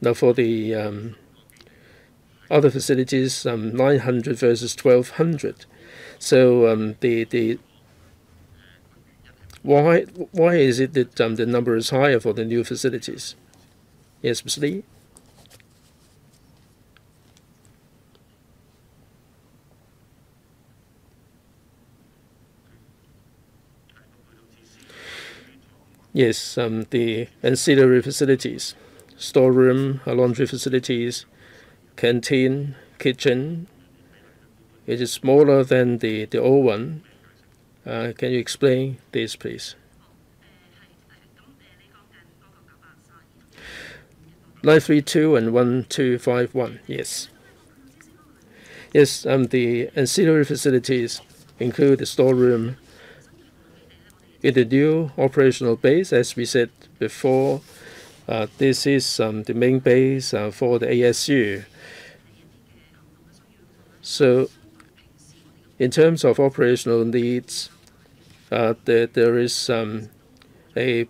Now for the um, other facilities, um, 900 versus 1200. So um, the the why why is it that um, the number is higher for the new facilities? Yes, Mr. Lee. Yes, um, the ancillary facilities storeroom, laundry facilities, canteen, kitchen. It is smaller than the, the old one. Uh, can you explain this, please? Nine three two and one two five one. Yes. Yes. Um. The ancillary facilities include the storeroom in the new operational base. As we said before, uh, this is um, the main base uh, for the ASU. So in terms of operational needs, uh, there, there is um, a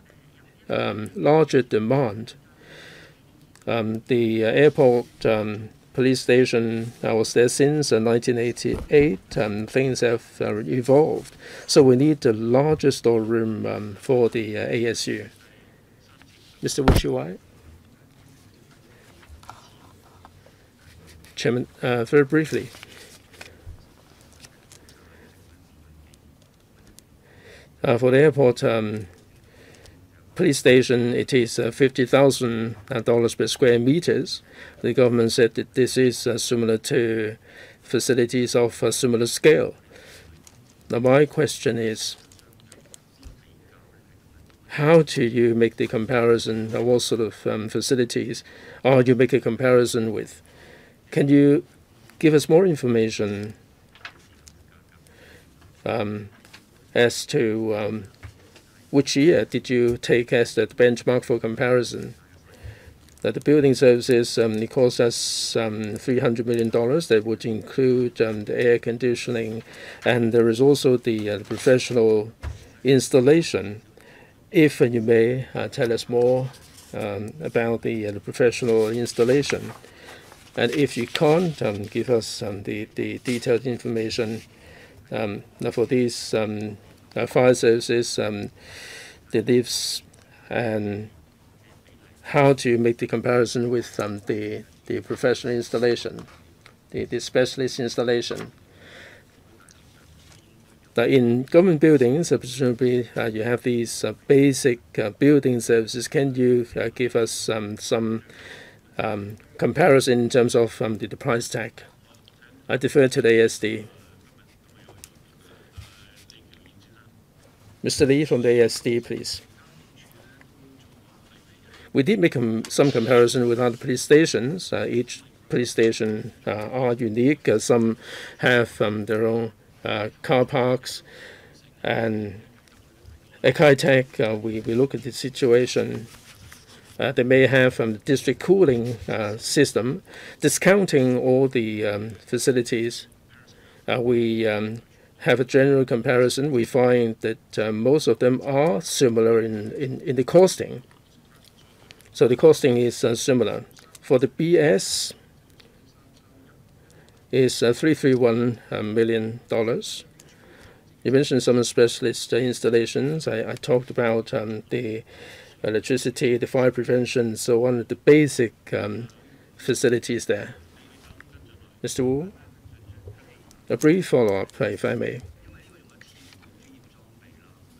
um, larger demand. Um, the uh, airport um, police station I was there since 1988, and things have uh, evolved. So we need a larger storeroom um, for the uh, ASU. Mr. Wu Chi-wai? Chairman, uh, very briefly. For the airport um, police station, it is uh, fifty thousand dollars per square meters. The government said that this is uh, similar to facilities of a similar scale. Now, my question is, how do you make the comparison? What sort of um, facilities are you make a comparison with? Can you give us more information um, as to um, which year did you take as the benchmark for comparison? That the building services um, it cost us um, three hundred million dollars. That would include um, the air conditioning, and there is also the, uh, professional installation. If you may uh, tell us more um, about the, uh, the professional installation, and if you can't um, give us um, the, the detailed information, for these um, uh, fire services, um, the lifts, and how to make the comparison with um, the, the professional installation, the, the specialist installation. Now, in government buildings, uh, presumably uh, you have these uh, basic uh, building services. Can you uh, give us um, some um, comparison in terms of um, the, the price tag? I defer to the ASD. Mr. Lee from the ASD, please. We did make some comparison with other police stations. Uh, each police station uh, are unique. Uh, some have um, their own uh, car parks. And at Tak, uh, we, we look at the situation. Uh, they may have um, the district cooling system, discounting all the um, facilities. we um, have a general comparison, we find that uh, most of them are similar in, in, in, the costing. So the costing is uh, similar. For the BS, is uh, 331 uh, million dollars. You mentioned some specialist installations. I, I talked about um, the electricity, the fire prevention, so on, the basic um, facilities there. Mr. Wu? A brief follow-up, if I may.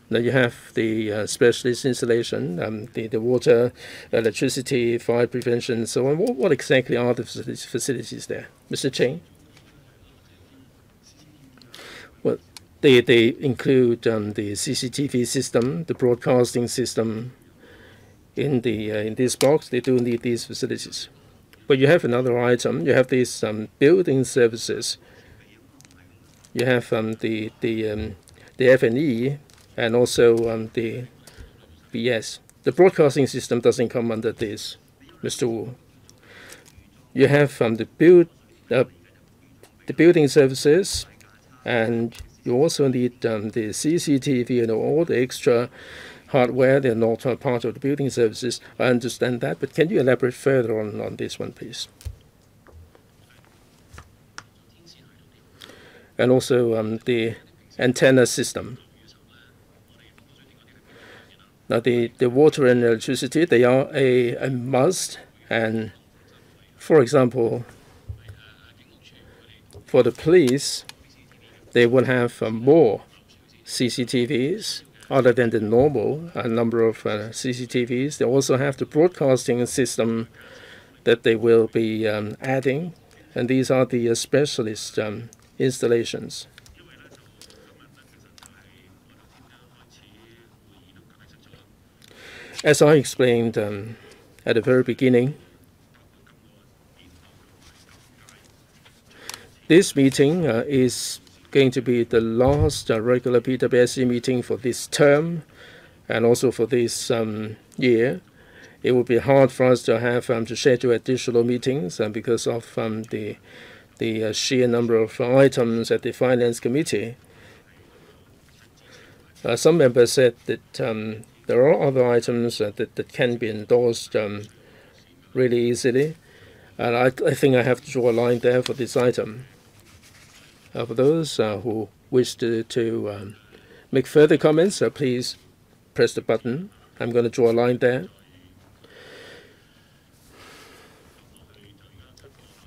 Now you have the uh, specialist installation, um, the, the water, electricity, fire prevention, and so on. What, what exactly are the facilities there? Mr. Cheng? Well, they, they include um, the CCTV system, the broadcasting system. In, the, uh, in this box, they do need these facilities. But you have another item. You have these um, building services you have um, the the um, the F&E and also um, the BS. The broadcasting system doesn't come under this, Mr. Wu. You have um, the build uh, the building services, and you also need um, the CCTV and all the extra hardware. They're not part of the building services. I understand that, but can you elaborate further on, on this one, please? And also um, the antenna system. Now the, the water and electricity, they are a, a must and for example, for the police, they will have uh, more CCTVs other than the normal uh, number of uh, CCTVs. They also have the broadcasting system that they will be um, adding, and these are the specialist um, installations. As I explained um, at the very beginning, this meeting uh, is going to be the last uh, regular PWSC meeting for this term and also for this um, year. It would be hard for us to have um, to schedule additional meetings uh, because of um, the the uh, sheer number of items at the Finance Committee. Uh, some members said that um, there are other items uh, that, that can be endorsed um, really easily, and I, I think I have to draw a line there for this item. Uh, for those uh, who wish to, to um, make further comments, uh, please press the button. I'm going to draw a line there.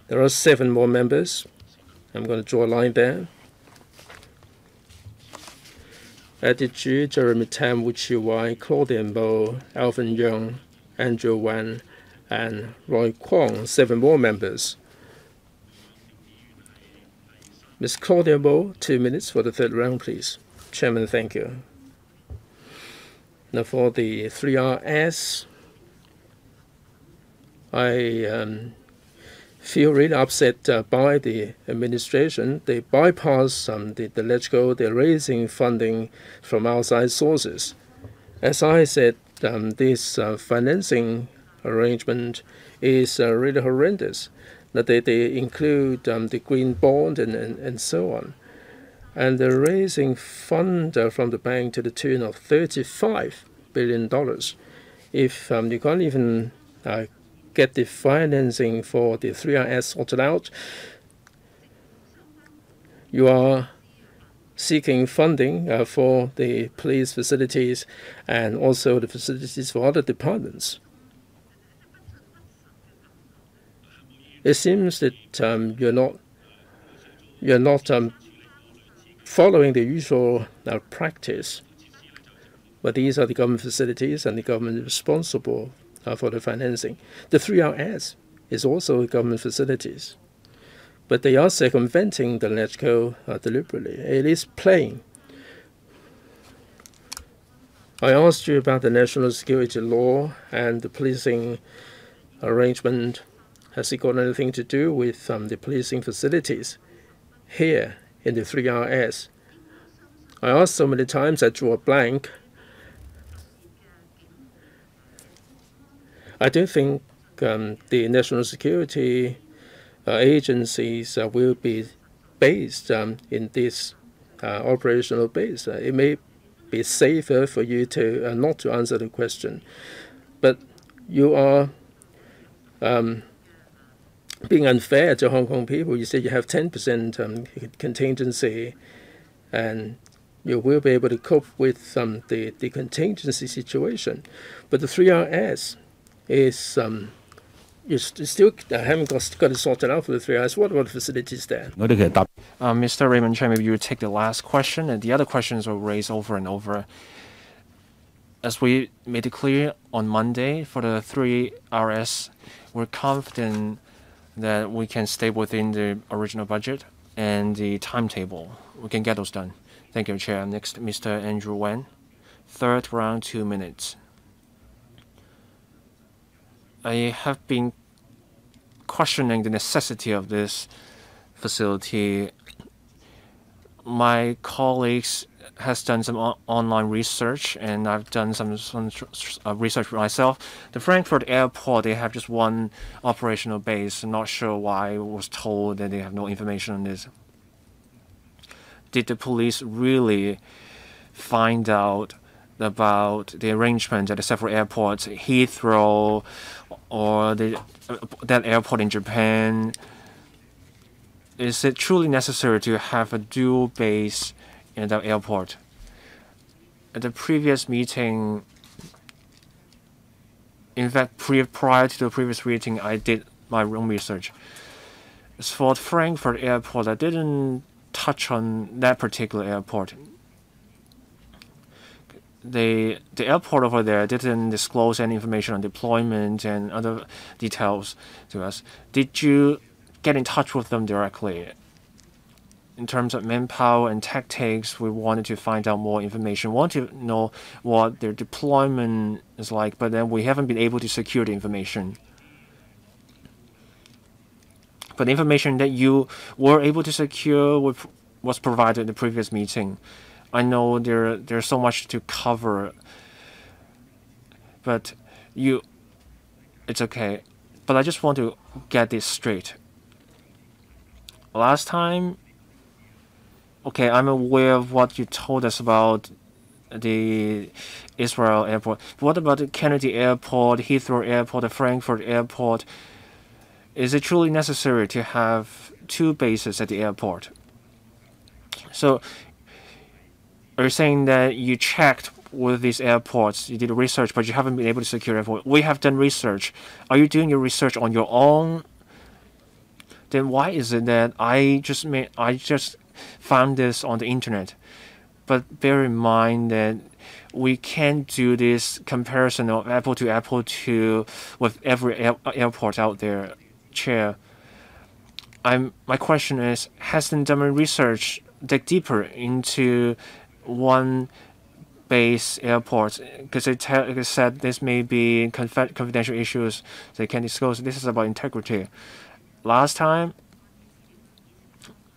There are seven more members. I'm going to draw a line there. Chu, Jeremy Tam, Wu Chi Wai, Claudia Mo, Alvin Yeung, Andrew Wan, and Roy Kwong, seven more members. Ms. Claudia Mo, two minutes for the third round, please. Chairman, thank you. Now for the 3RS, I um, feel really upset uh, by the administration. They bypass um, the, the they're raising funding from outside sources. As I said, um, this uh, financing arrangement is uh, really horrendous. That they, they include um, the green bond and, and, and so on. And they're raising fund uh, from the bank to the tune of $35 billion. If um, you can't even uh, get the financing for the 3RS sorted out, you are seeking funding uh, for the police facilities and also the facilities for other departments. It seems that um, you're not you're not um, following the usual uh, practice, but these are the government facilities and the government is responsible for the financing. The 3RS is also government facilities, but they are circumventing the LegCo uh, deliberately. It is plain. I asked you about the national security law and the policing arrangement. Has it got anything to do with um, the policing facilities here in the 3RS? I asked so many times I drew a blank I don't think um, the national security uh, agencies uh, will be based um, in this uh, operational base. Uh, it may be safer for you to uh, not to answer the question, but you are um, being unfair to Hong Kong people. You say you have 10% um, contingency, and you will be able to cope with um, the, the contingency situation. But the 3RS is um, you still haven't got, got it sorted out for the 3RS. What about the facilities there? Uh, Mr. Raymond Chan, maybe you take the last question, and the other questions were raised over and over. As we made it clear on Monday for the 3RS, we're confident that we can stay within the original budget and the timetable. We can get those done. Thank you, Chair. Next, Mr. Andrew Wan. Third round, two minutes. I have been questioning the necessity of this facility. My colleagues has done some online research, and I've done some, some uh, research myself. The Frankfurt Airport, they have just one operational base. I'm not sure why I was told that they have no information on this. Did the police really find out about the arrangement at the several airports, Heathrow, or the that airport in Japan. Is it truly necessary to have a dual base in that airport? At the previous meeting, in fact, pre prior to the previous meeting, I did my own research. As for Frankfurt Airport, I didn't touch on that particular airport they the airport over there didn't disclose any information on deployment and other details to us. Did you get in touch with them directly? In terms of manpower and tactics, we wanted to find out more information. Want to know what their deployment is like, but then we haven't been able to secure the information. But the information that you were able to secure was provided in the previous meeting. I know there there's so much to cover, but you, it's okay. But I just want to get this straight. Last time, okay, I'm aware of what you told us about the Israel airport. But what about the Kennedy Airport, Heathrow Airport, the Frankfurt Airport? Is it truly necessary to have two bases at the airport? So, are you saying that you checked with these airports, you did research, but you haven't been able to secure airport? We have done research. Are you doing your research on your own? Then why is it that I just made, I just found this on the internet? But bear in mind that we can't do this comparison of apple to apple to with every air, airport out there. Chair, I'm my question is: Hasn't done research dig deeper into one base airport because it, it said this may be confidential issues they can't disclose. This is about integrity. Last time,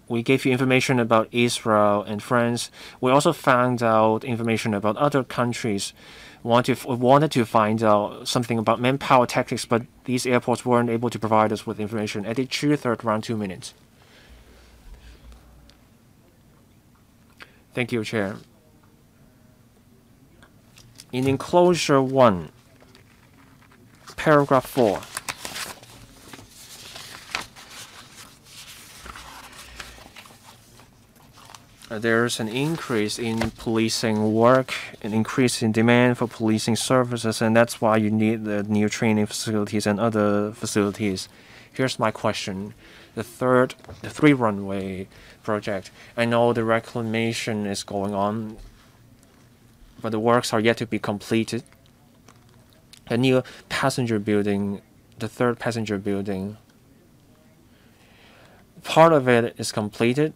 we gave you information about Israel and France. We also found out information about other countries. Wanted, wanted to find out something about manpower tactics, but these airports weren't able to provide us with information. Eddie Chu third around two minutes. Thank you, Chair. In enclosure 1, paragraph 4, uh, there's an increase in policing work, an increase in demand for policing services, and that's why you need the new training facilities and other facilities. Here's my question. The third, the three runway project. I know the reclamation is going on, but the works are yet to be completed. The new passenger building, the third passenger building, part of it is completed,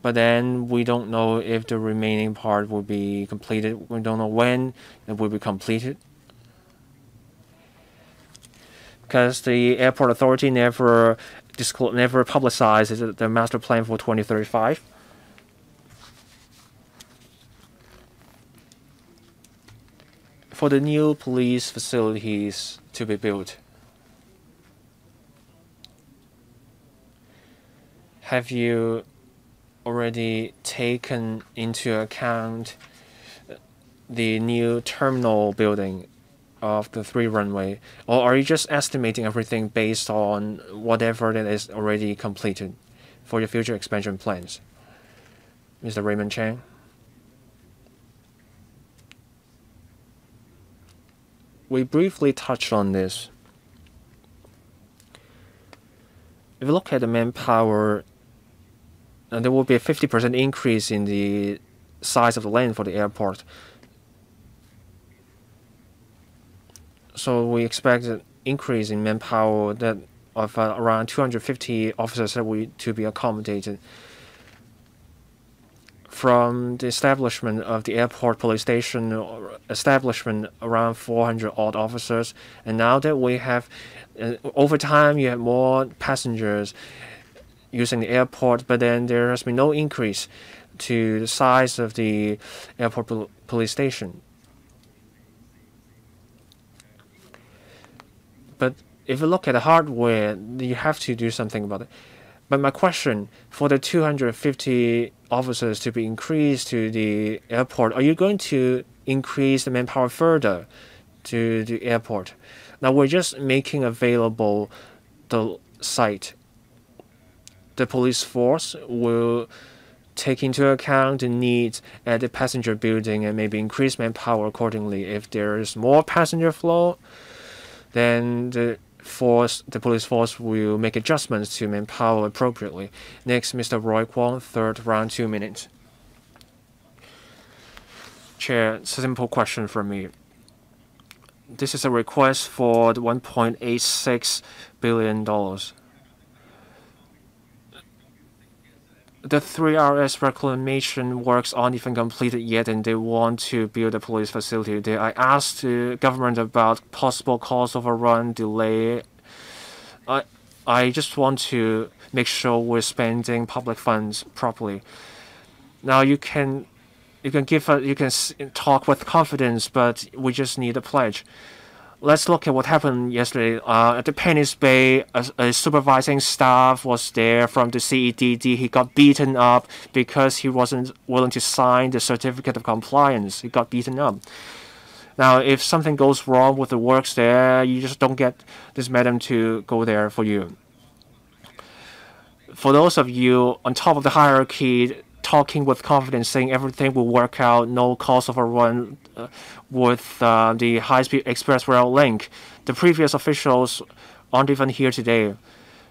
but then we don't know if the remaining part will be completed. We don't know when it will be completed. Because the airport authority never disclose, never publicized the master plan for 2035. For the new police facilities to be built, have you already taken into account the new terminal building of the three runway, or are you just estimating everything based on whatever that is already completed for your future expansion plans? Mr. Raymond Chang. We briefly touched on this. If you look at the manpower, uh, there will be a 50% increase in the size of the land for the airport. So we expect an increase in manpower that of uh, around 250 officers that we to be accommodated. From the establishment of the airport police station establishment around 400 odd officers. And now that we have uh, over time you have more passengers using the airport but then there has been no increase to the size of the airport pol police station But if you look at the hardware, you have to do something about it. But my question for the 250 officers to be increased to the airport, are you going to increase the manpower further to the airport? Now we're just making available the site. The police force will take into account the needs at the passenger building and maybe increase manpower accordingly. If there is more passenger flow, then the force, the police force will make adjustments to manpower appropriately. Next, Mr. Roy Kwong, third round, two minutes. Chair, simple question from me. This is a request for the 1.86 billion dollars. The 3RS reclamation works aren't even completed yet and they want to build a police facility there. I asked the government about possible cost overrun, delay. I, I just want to make sure we're spending public funds properly. Now you can you can give a, you can talk with confidence, but we just need a pledge. Let's look at what happened yesterday. Uh, at the Penny's Bay, a, a, supervising staff was there from the CEDD. He got beaten up because he wasn't willing to sign the certificate of compliance. He got beaten up. Now, if something goes wrong with the works there, you just don't get this madam to go there for you. For those of you on top of the hierarchy, talking with confidence, saying everything will work out, no cost overrun uh, with uh, the high-speed express rail link, the previous officials aren't even here today.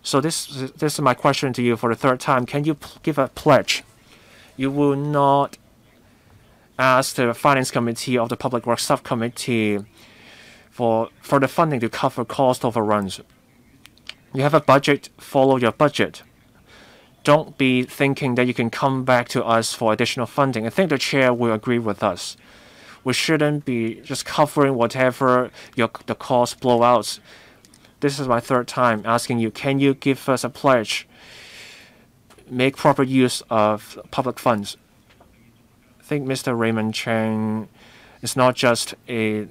So this this is my question to you for the third time. Can you give a pledge? You will not ask the Finance Committee of the Public Works Subcommittee for for the funding to cover cost overruns. You have a budget, follow your budget. Don't be thinking that you can come back to us for additional funding. I think the chair will agree with us. We shouldn't be just covering whatever your the cost blowouts. This is my third time asking you, can you give us a pledge? Make proper use of public funds I think Mr. Raymond Chang is not just a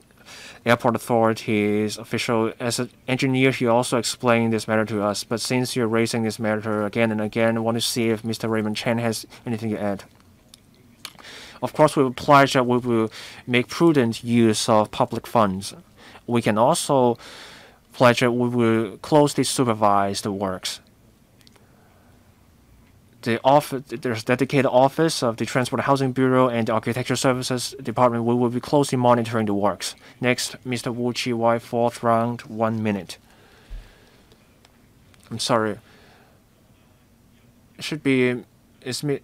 airport authorities official. As an engineer, he also explained this matter to us. But since you're raising this matter again and again, I want to see if Mr. Raymond Chen has anything to add. Of course, we will pledge that we will make prudent use of public funds. We can also pledge that we will closely supervise the works the office, there's dedicated office of the Transport Housing Bureau and the Architecture Services Department. We will be closely monitoring the works. Next, Mr. Wu Chi Wai, fourth round, one minute. I'm sorry. It should be, it's me,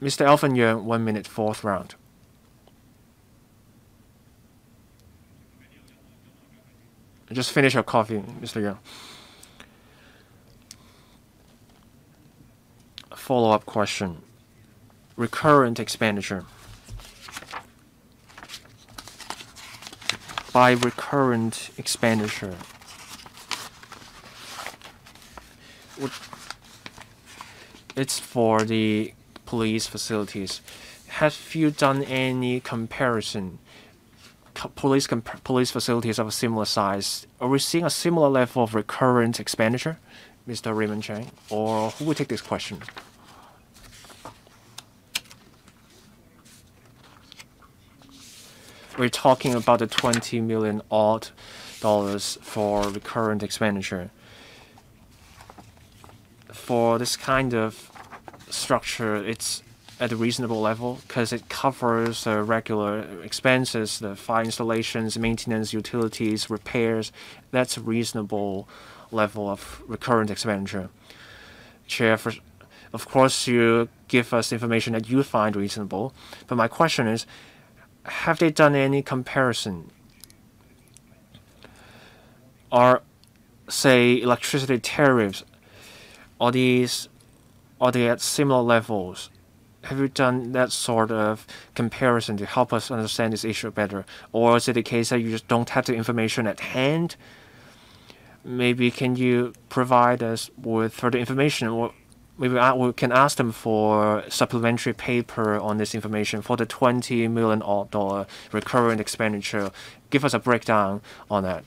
Mr. Alvin Yeung, one minute, fourth round. Just finish your coffee, Mr. Yeung. follow-up question. Recurrent expenditure. By recurrent expenditure, it's for the police facilities. Have you done any comparison? police police facilities of a similar size. Are we seeing a similar level of recurrent expenditure, Mr. Raymond Chang? Or who will take this question? we're talking about the 20 million odd dollars for recurrent expenditure. For this kind of structure, it's at a reasonable level because it covers the regular expenses, the fire installations, maintenance, utilities, repairs. That's a reasonable level of recurrent expenditure. Chair, for, of course, you give us information that you find reasonable, but my question is, have they done any comparison? Are, say, electricity tariffs, are these, are they at similar levels? Have you done that sort of comparison to help us understand this issue better? Or is it the case that you just don't have the information at hand? Maybe can you provide us with further information? Or we, we can ask them for supplementary paper on this information for the 20 million dollar recurrent expenditure. Give us a breakdown on that.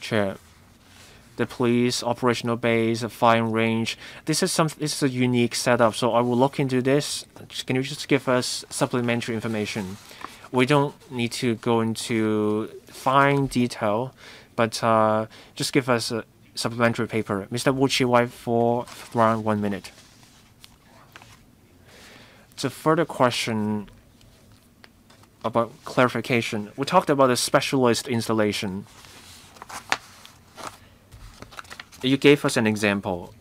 Chair, the police operational base, the firing range. This is some. This is a unique setup. So I will look into this. Can you just give us supplementary information? We don't need to go into fine detail, but uh, just give us a supplementary paper. Mr. Wu Chi for around one minute. It's a further question about clarification. We talked about a specialist installation. You gave us an example.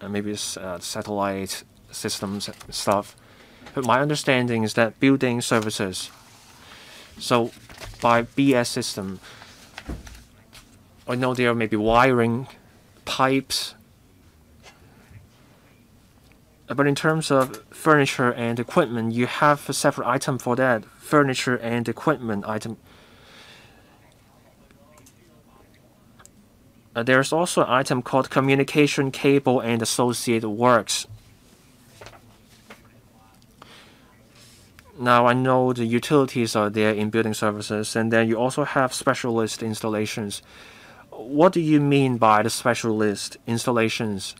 Uh, maybe it's uh, satellite systems stuff. But my understanding is that building services. So by BS system, I know there may be wiring, pipes, but in terms of furniture and equipment, you have a separate item for that. Furniture and equipment item. Uh, there's also an item called communication cable and associated works. Now I know the utilities are there in building services, and then you also have specialist installations. What do you mean by the specialist installations?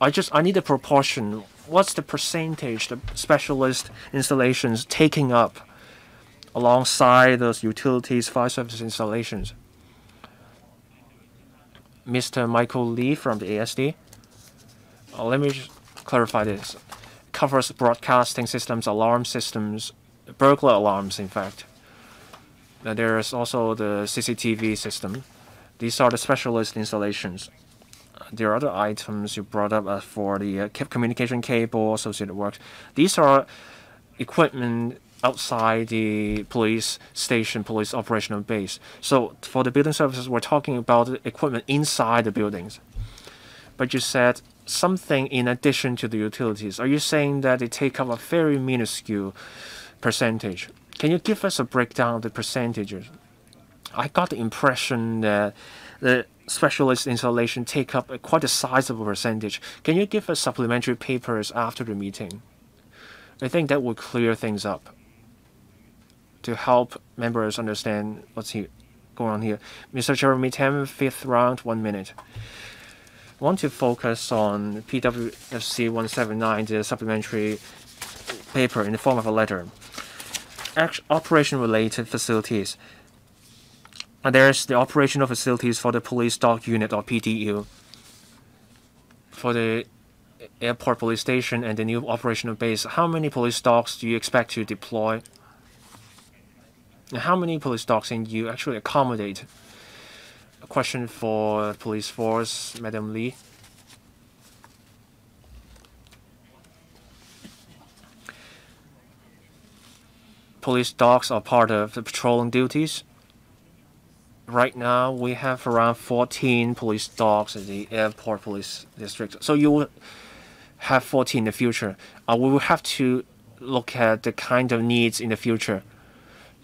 I just I need a proportion. What's the percentage the specialist installations taking up alongside those utilities fire service installations? Mr. Michael Lee from the ASD. Uh, let me just clarify this. Covers broadcasting systems, alarm systems, burglar alarms, in fact. Uh, there is also the CCTV system. These are the specialist installations. There are other items you brought up uh, for the uh, communication cable, associated works. These are equipment outside the police station, police operational base. So for the building services, we're talking about equipment inside the buildings. But you said something in addition to the utilities. Are you saying that they take up a very minuscule percentage? Can you give us a breakdown of the percentages? I got the impression that the specialist installation take up a quite a sizable percentage. Can you give us supplementary papers after the meeting? I think that would clear things up to help members understand what's here, going on here. Mr. Jeremy Tam, fifth round, one minute. I want to focus on PWSC 179, the supplementary paper in the form of a letter. Operation-related facilities. And there's the operational facilities for the police dog unit or PDU. For the airport police station and the new operational base, how many police dogs do you expect to deploy? How many police dogs can you actually accommodate? A question for police force, Madam Lee. Police dogs are part of the patrolling duties. Right now, we have around 14 police dogs in the airport police district. So you will have 14 in the future. Uh, we will have to look at the kind of needs in the future.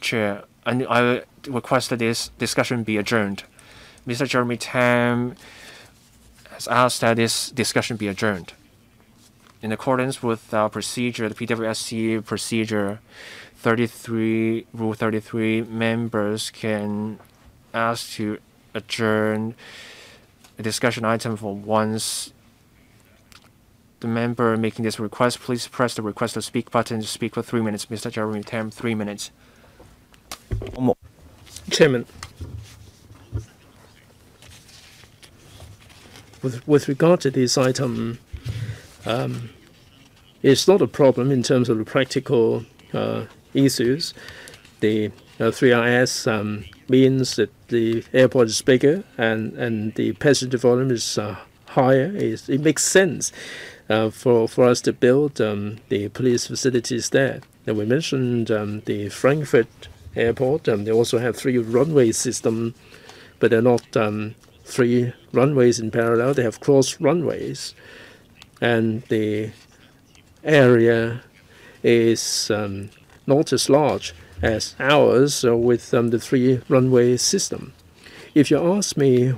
Chair, and I request that this discussion be adjourned. Mr. Jeremy Tam has asked that this discussion be adjourned. In accordance with our procedure, the PWSC procedure 33, Rule 33, members can ask to adjourn a discussion item for once the member making this request, please press the request to speak button to speak for three minutes. Mr. Jeremy Tam, three minutes. Chairman, with, with regard to this item, um, it's not a problem in terms of the practical uh, issues. The uh, 3RS um, means that the airport is bigger and, and the passenger volume is uh, higher. It's, it makes sense uh, for, for us to build um, the police facilities there. And we mentioned um, the Frankfurt airport. Um, they also have three runway system, but they're not um, three runways in parallel. They have cross runways, and the area is um, not as large as ours with um, the three runway system. If you ask me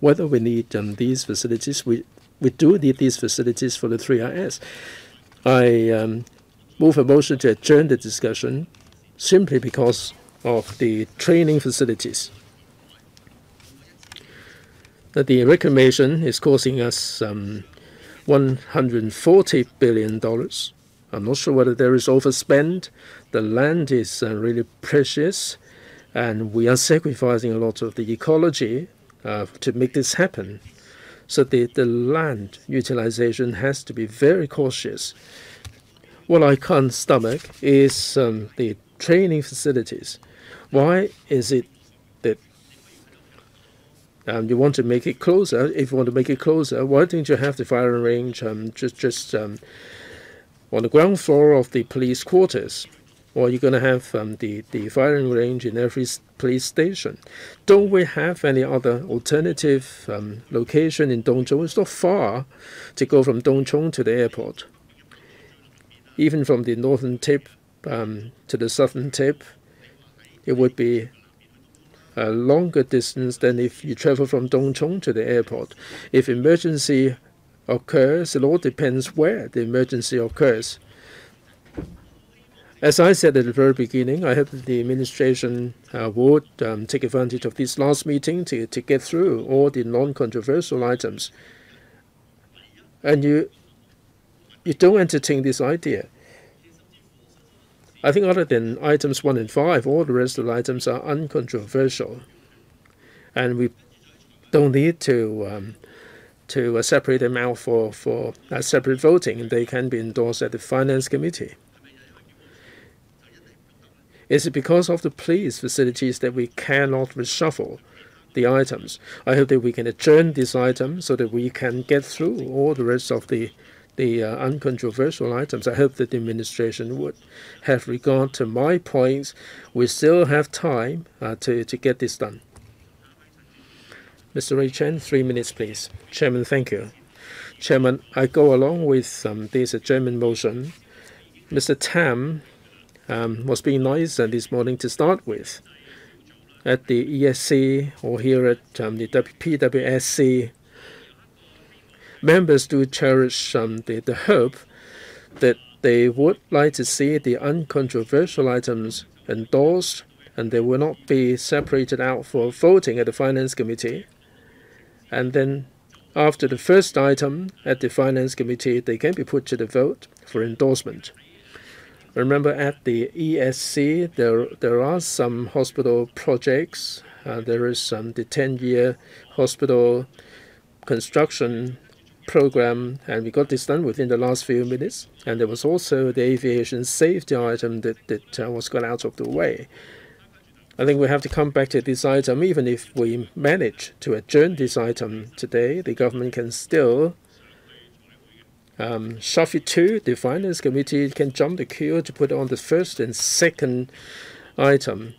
whether we need um, these facilities, we we do need these facilities for the 3RS. I um, move a motion to adjourn the discussion simply because of the training facilities. The reclamation is costing us um, $140 billion. I'm not sure whether there is overspend. The land is uh, really precious, and we are sacrificing a lot of the ecology uh, to make this happen. So the, the land utilization has to be very cautious. What I can't stomach is um, the training facilities. Why is it that um, you want to make it closer? If you want to make it closer, why don't you have the firing range um, just just um, on the ground floor of the police quarters? Or you're going to have um, the, the firing range in every police station. Don't we have any other alternative um, location in Tung Chung? It's not far to go from Tung Chung to the airport. Even from the northern tip um, to the southern tip, it would be a longer distance than if you travel from Tung Chung to the airport. If emergency occurs, it all depends where the emergency occurs. As I said at the very beginning, I hope the administration uh, would um, take advantage of this last meeting to, to get through all the non-controversial items. And you you don't entertain this idea. I think other than items 1 and 5, all the rest of the items are uncontroversial. And we don't need to um, to uh, separate them out for, for uh, separate voting. They can be endorsed at the Finance Committee. Is it because of the police facilities that we cannot reshuffle the items? I hope that we can adjourn this item so that we can get through all the rest of the the uh, uncontroversial items. I hope that the administration would have regard to my points. We still have time uh, to, to get this done. Mr. Ray Chan, three minutes, please. Chairman, thank you. Chairman, I go along with um, this adjournment motion. Mr. Tam um, was being nice uh, this morning to start with. At the ESC or here at um, the PWSC, members do cherish um, the, the hope that they would like to see the uncontroversial items endorsed and they will not be separated out for voting at the Finance Committee. And then after the first item at the Finance Committee, they can be put to the vote for endorsement. Remember, at the ESC, there there are some hospital projects. Uh, there is um, the 10-year hospital construction program, and we got this done within the last few minutes. And there was also the aviation safety item that, that uh, was got out of the way. I think we have to come back to this item. Even if we manage to adjourn this item today, the government can still um, Shafi 2, the Finance Committee can jump the queue to put on the first and second item.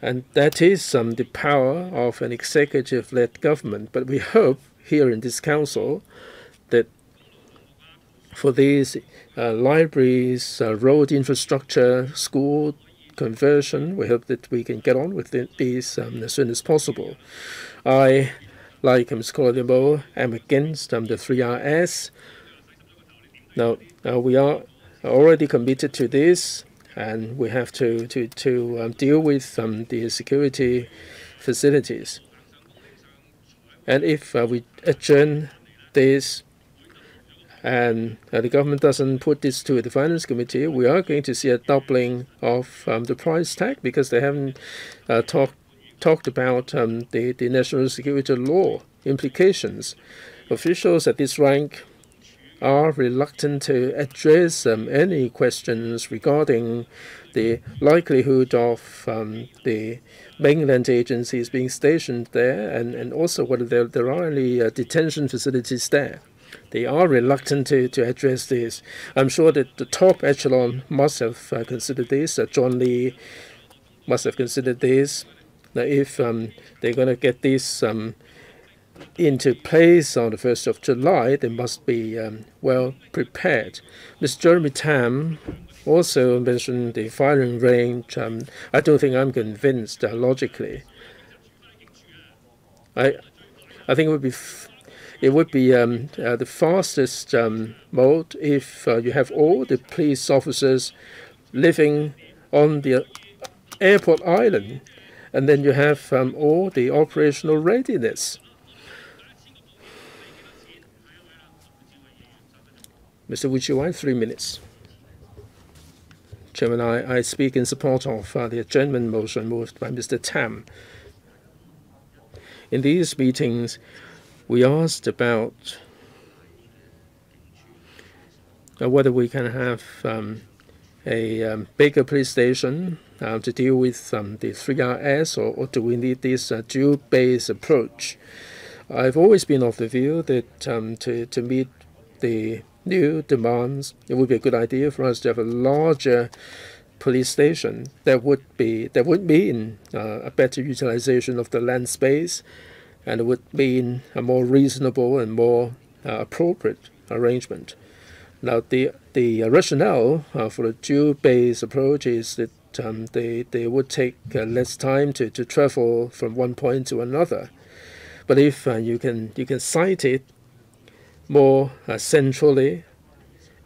And that is um, the power of an executive-led government. But we hope here in this council for these uh, libraries, uh, road infrastructure, school conversion, we hope that we can get on with these um, as soon as possible. I, like Ms. Colombo, am against um, the 3RS. Now, now we are already committed to this, and we have to to to um, deal with um, the security facilities. And if uh, we adjourn this, and uh, the government doesn't put this to the finance committee, we are going to see a doubling of um, the price tag because they haven't uh, talked talked about um, the the national security law implications. Officials at this rank are reluctant to address um, any questions regarding the likelihood of um, the mainland agencies being stationed there and, and also whether there, there are any uh, detention facilities there. They are reluctant to, to address this. I'm sure that the top echelon must have uh, considered this. Uh, John Lee must have considered this. Now, if um, they're going to get this um, into place on the 1st of July, they must be um, well prepared. Mr. Jeremy Tam also mentioned the firing range. Um, I don't think I'm convinced uh, logically. I, I think it would be it would be um, uh, the fastest um, mode if uh, you have all the police officers living on the airport island, and then you have um, all the operational readiness. Mr. Wu Chi-wai, three minutes. Chairman, I, I speak in support of uh, the adjournment motion moved by Mr. Tam. In these meetings, we asked about uh, whether we can have um, a um, bigger police station uh, to deal with um, the 3RS, or, or, do we need this uh, dual base approach? I've always been of the view that um, to, to meet the new demands, it would be a good idea for us to have a larger police station that would be that would mean uh, a better utilization of the land space, and it would mean a more reasonable and more uh, appropriate arrangement. Now, the the rationale uh, for the base approach is that that um, they, they would take uh, less time to, to travel from one point to another. But if uh, you can you can site it more uh, centrally,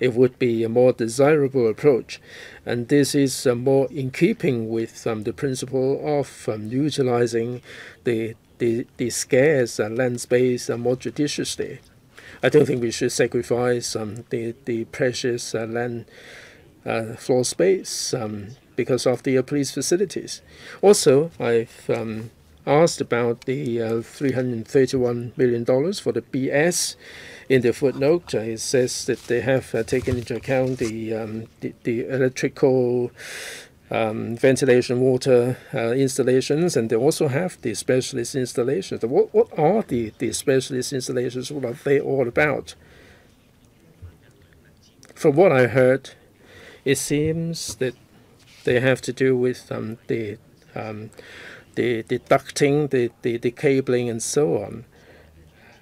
it would be a more desirable approach. And this is uh, more in keeping with um, the principle of um, utilizing the, the, the scarce uh, land space uh, more judiciously. I don't think we should sacrifice um, the, the precious uh, land uh, floor space um, because of the police facilities. Also, I've um, asked about the uh, $331 million for the BS. In the footnote, uh, it says that they have uh, taken into account the, um, the, the, electrical um, ventilation water uh, installations, and they also have the specialist installations. What, what are the, the specialist installations? What are they all about? From what I heard, it seems that they have to do with um, the um, the, the ducting, the, the, the cabling, and so on.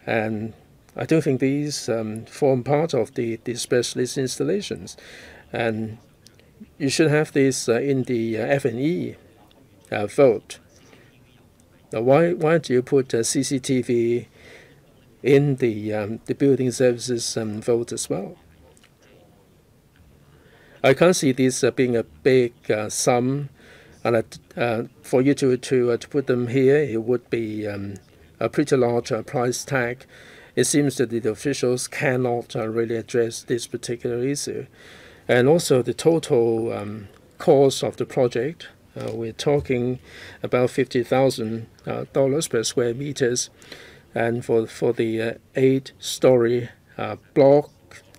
And I don't think these um, form part of the, the specialist installations. And you should have this uh, in the uh, F&E uh, vote. Now, why, why do you put CCTV in the, um, the building services um, vote as well? I can't see this being a big sum and uh, for you to to, uh, to put them here, it would be um, a pretty large uh, price tag. It seems that the officials cannot really address this particular issue, and also the total um, cost of the project. Uh, we're talking about fifty thousand uh, dollars per square meters, and for for the eight-story block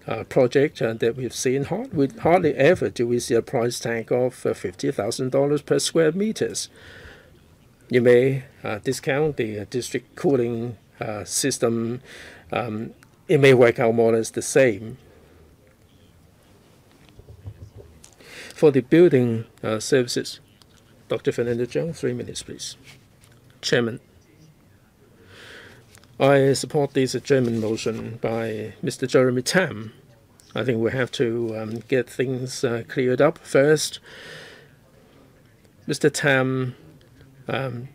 uh, project uh, that we've seen, hard, we hardly ever do we see a price tag of uh, $50,000 per square meters. You may uh, discount the uh, district cooling uh, system. Um, it may work out more or less the same. For the building services, Dr. Fernando Cheung, three minutes, please. Chairman. I support this adjournment motion by Mr. Jeremy Tam. I think we have to um, get things uh, cleared up first. Mr. Tam um,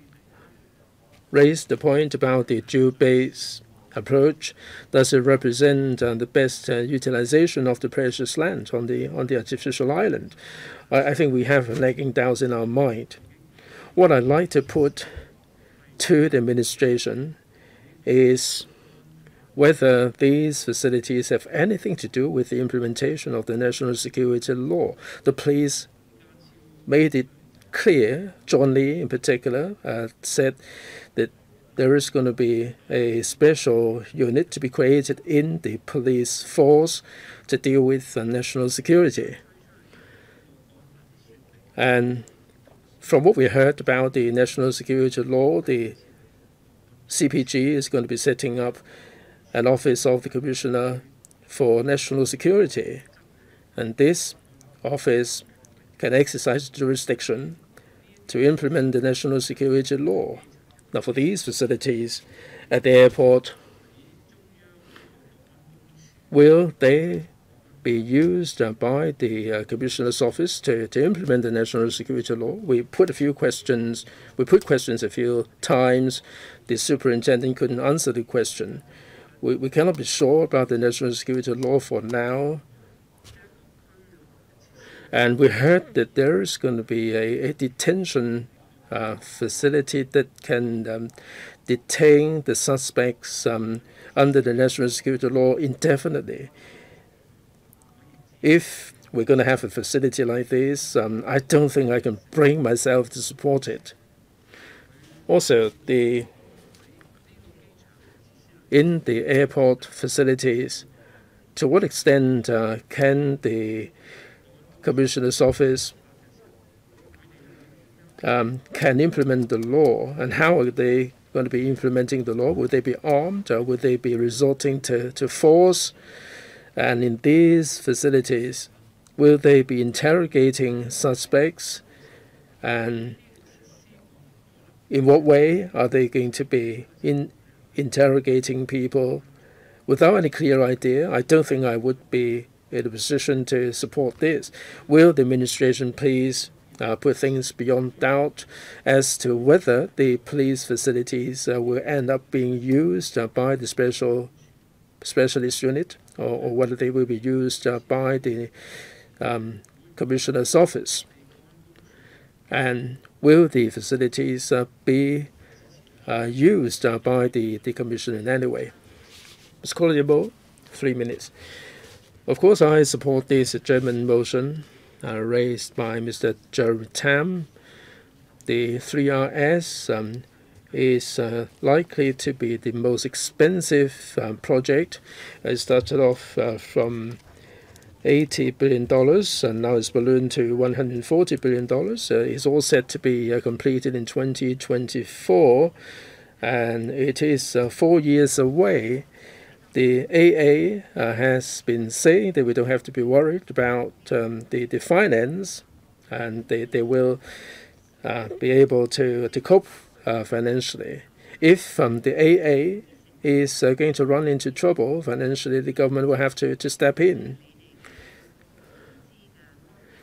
raised the point about the dual-base approach. Does it represent uh, the best uh, utilization of the precious land on the on the artificial island? I, I think we have lagging doubts in our mind. What I'd like to put to the administration is whether these facilities have anything to do with the implementation of the national security law. The police made it clear, John Lee in particular, uh, said that there is going to be a special unit to be created in the police force to deal with national security. And from what we heard about the national security law, the CPG is going to be setting up an office of the Commissioner for National Security, and this office can exercise jurisdiction to implement the national security law. Now, for these facilities at the airport, will they be used by the uh, Commissioner's office to, to implement the national security law. We put a few questions, we put questions a few times. The superintendent couldn't answer the question. We, we cannot be sure about the national security law for now. And we heard that there is going to be a, a detention uh, facility that can um, detain the suspects um, under the national security law indefinitely if we're going to have a facility like this, um, I don't think I can bring myself to support it. Also, the in the airport facilities, to what extent uh, can the commissioner's office um, can implement the law, and how are they going to be implementing the law? Would they be armed, or would they be resorting to, to force? And in these facilities, will they be interrogating suspects? And in what way are they going to be in interrogating people? Without any clear idea, I don't think I would be in a position to support this. Will the administration please uh, put things beyond doubt as to whether the police facilities uh, will end up being used uh, by the special specialist unit or, or, whether they will be used uh, by the um, commissioner's office. And will the facilities uh, be uh, used by the, the commissioner in any way? Ms. Collyer three minutes. Of course, I support this adjournment motion raised by Mr. Jeremy Tam. The 3RS um, is uh, likely to be the most expensive um, project. It started off uh, from $80 billion and now it's ballooned to $140 billion. Uh, it's all set to be uh, completed in 2024 and it is uh, four years away the AA uh, has been saying that we don't have to be worried about um, the, the finance and they, they will uh, be able to, to cope uh, financially. If um, the AA is uh, going to run into trouble financially, the government will have to, to step in.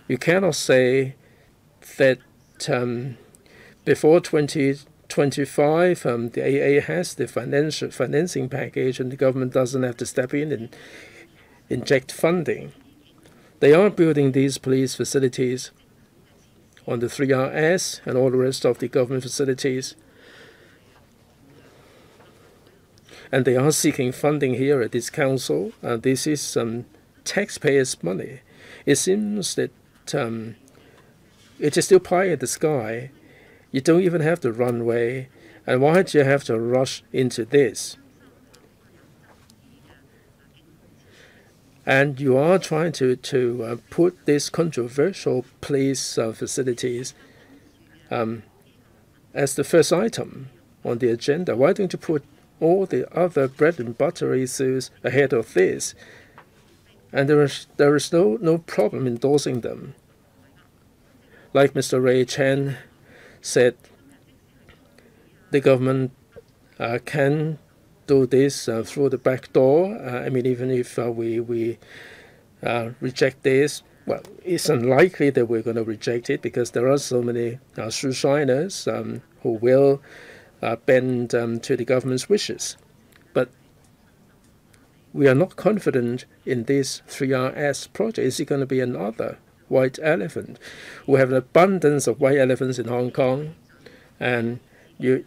You cannot say that um, before 20 25, um, the AA has the financial financing package, and the government doesn't have to step in and inject funding. They are building these police facilities on the 3RS and all the rest of the government facilities. And they are seeking funding here at this council. Uh, this is some um, taxpayers' money. It seems that um, it is still pie in the sky you don't even have the runway. And why do you have to rush into this? And you are trying to, to uh, put these controversial police uh, facilities um, as the first item on the agenda. Why don't you put all the other bread and butter issues ahead of this? And there is, there is no, no problem endorsing them. Like Mr. Ray Chan said the government uh, can do this uh, through the back door. Uh, I mean, even if uh, we we uh, reject this, well, it's unlikely that we're going to reject it because there are so many uh, shiners um, who will bend um, to the government's wishes. But we are not confident in this 3RS project. Is it going to be another white elephant. We have an abundance of white elephants in Hong Kong, and you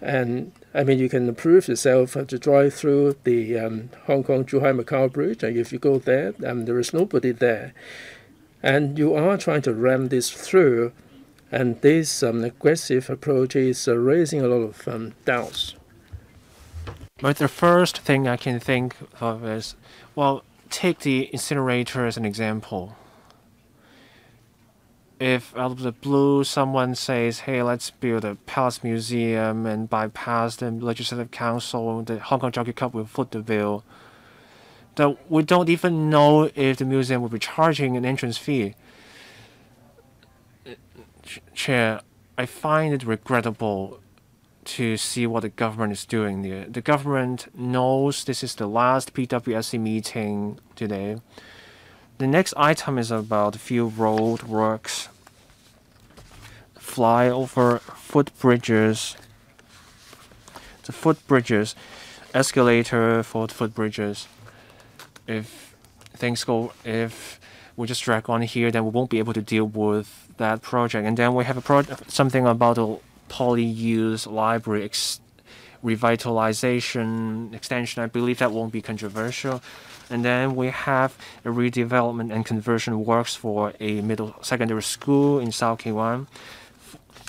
and I mean you can prove yourself to drive through the um, Hong Kong Zhuhai Macau Bridge, and if you go there, um, there is nobody there, and you are trying to ram this through, and this um, aggressive approach is uh, raising a lot of um, doubts. But the first thing I can think of is, well, take the incinerator as an example if out of the blue someone says, hey, let's build a palace museum and bypass the legislative council, the Hong Kong Jockey Club will foot the bill, that we don't even know if the museum will be charging an entrance fee. Chair, I find it regrettable to see what the government is doing there. The government knows this is the last PWSC meeting today. The next item is about a few road works, flyover footbridges, the footbridges, escalator for the footbridges. If things go, if we just drag on here, then we won't be able to deal with that project. And then we have a project, something about the PolyU library ex revitalization extension. I believe that won't be controversial. And then we have a redevelopment and conversion works for a middle secondary school in South K1.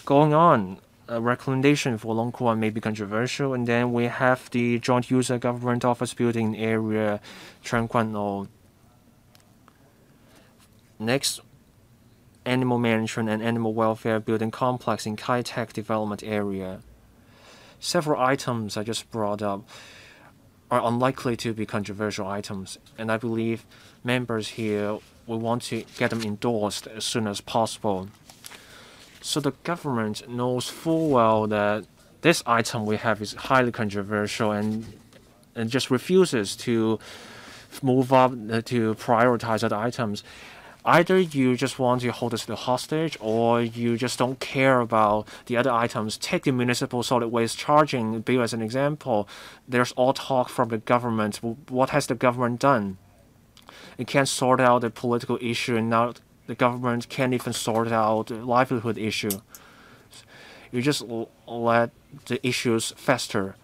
Going on, a recommendation for Long Kwan may be controversial. And then we have the joint user government office building area, Kwan Next, animal management and animal welfare building complex in Kai Tak development area. Several items I just brought up are unlikely to be controversial items, and I believe members here will want to get them endorsed as soon as possible. So the government knows full well that this item we have is highly controversial and and just refuses to move up uh, to prioritize other items. Either you just want to hold us hostage, or you just don't care about the other items. Take the municipal solid waste charging bill as an example. There's all talk from the government. What has the government done? It can't sort out the political issue, and now the government can't even sort out the livelihood issue. You just let the issues fester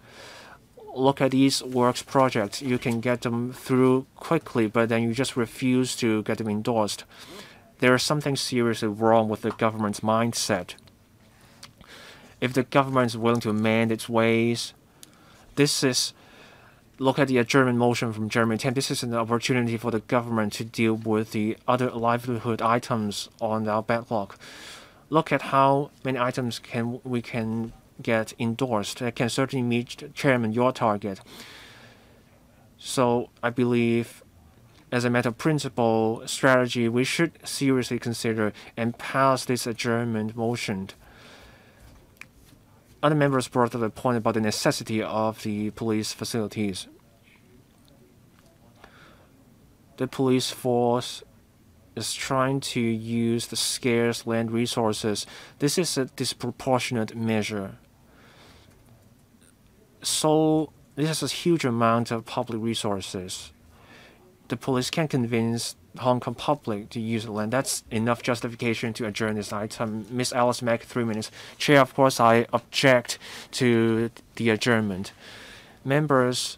look at these works projects, you can get them through quickly, but then you just refuse to get them endorsed. There is something seriously wrong with the government's mindset. If the government is willing to amend its ways, this is look at the adjournment motion from Jeremy Tam. This is an opportunity for the government to deal with the other livelihood items on our backlog. Look at how many items can we can get endorsed. That can certainly meet, Chairman, your target. So I believe, as a matter of principle, strategy, we should seriously consider and pass this adjournment motion. Other members brought up a point about the necessity of the police facilities. The police force is trying to use the scarce land resources. This is a disproportionate measure so this is a huge amount of public resources. The police can't convince Hong Kong public to use the land. That's enough justification to adjourn this item. Miss Alice Mak, three minutes. Chair, of course, I object to the adjournment. Members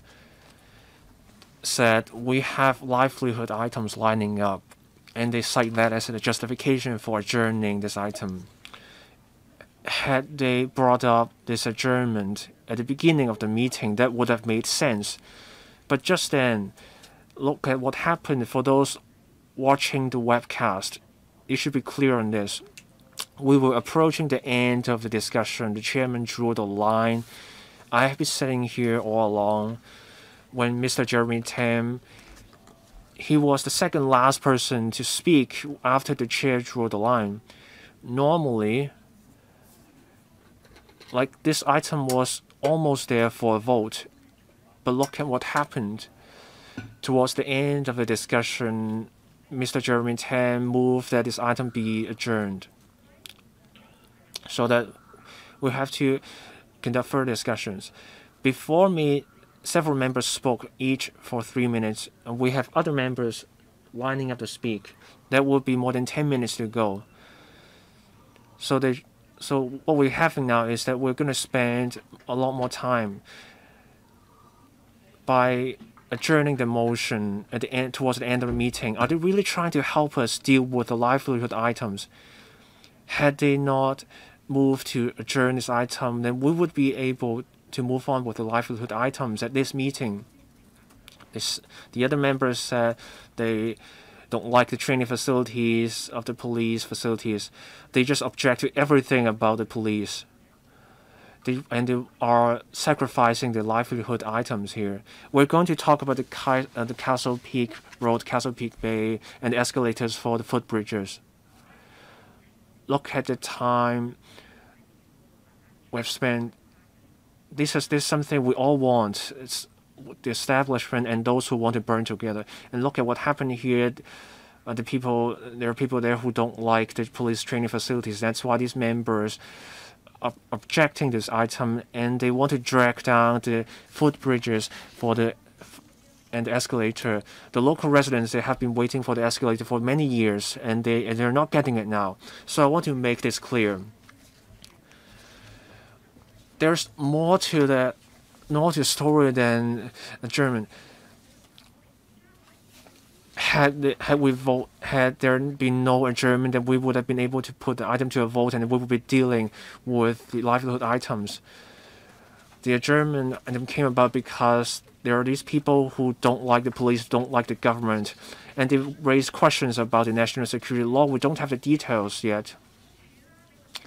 said we have livelihood items lining up, and they cite that as a justification for adjourning this item had they brought up this adjournment at the beginning of the meeting, that would have made sense. But just then, look at what happened for those watching the webcast. You should be clear on this. We were approaching the end of the discussion. The chairman drew the line. I have been sitting here all along when Mr. Jeremy Tam he was the second last person to speak after the chair drew the line. Normally, like this item was almost there for a vote, but look at what happened. Towards the end of the discussion, Mr. Jeremy Tam moved that this item be adjourned so that we have to conduct further discussions. Before me, several members spoke each for three minutes, and we have other members lining up to speak. That would be more than 10 minutes to go. So they so what we're having now is that we're going to spend a lot more time by adjourning the motion at the end towards the end of the meeting. Are they really trying to help us deal with the livelihood items? Had they not moved to adjourn this item, then we would be able to move on with the livelihood items at this meeting. This, the other members said they don't like the training facilities of the police facilities. They just object to everything about the police. They, and they are sacrificing their livelihood items here. We're going to talk about the, uh, the Castle Peak Road, Castle Peak Bay, and escalators for the footbridges. Look at the time we've spent. This is this is something we all want. It's the establishment and those who want to burn together. And look at what happened here. Uh, the people, there are people there who don't like the police training facilities. That's why these members are objecting this item, and they want to drag down the footbridges for the and the escalator. The local residents they have been waiting for the escalator for many years, and they and they're not getting it now. So I want to make this clear. There's more to the a story than a German. Had had we vote had there been no adjournment, then we would have been able to put the item to a vote, and we would be dealing with the livelihood items. The adjournment came about because there are these people who don't like the police, don't like the government, and they raise questions about the national security law. We don't have the details yet.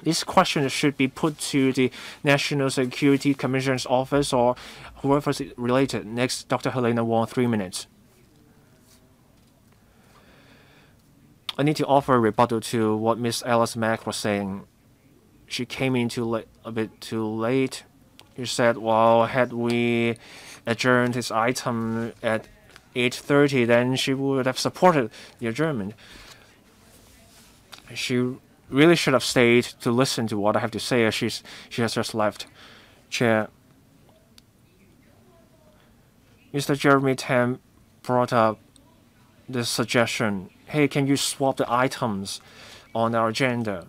These question should be put to the National Security Commission's office or whoever is related. Next, Dr. Helena Wong, three minutes. I need to offer a rebuttal to what Miss Alice Mak was saying. She came in too late, a bit too late. She said, "Well, had we adjourned this item at 8:30, then she would have supported the adjournment." She really should have stayed to listen to what I have to say as she's, she has just left. Chair, Mr. Jeremy Tam brought up the suggestion, hey, can you swap the items on our agenda?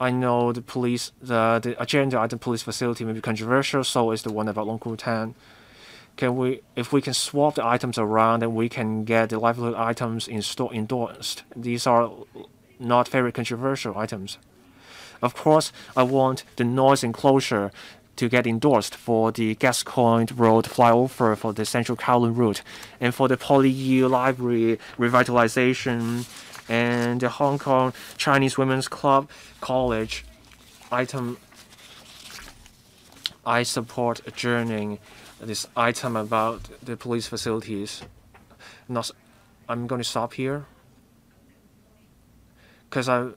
I know the police, the, the agenda the police facility may be controversial, so is the one about Long Tan. Can we, if we can swap the items around and we can get the livelihood items in store endorsed, these are not very controversial items. Of course, I want the noise enclosure to get endorsed for the Gascoigne Road flyover for the Central Kowloon route and for the Poly Library revitalization and the Hong Kong Chinese Women's Club College item. I support adjourning this item about the police facilities. Not, I'm going to stop here because I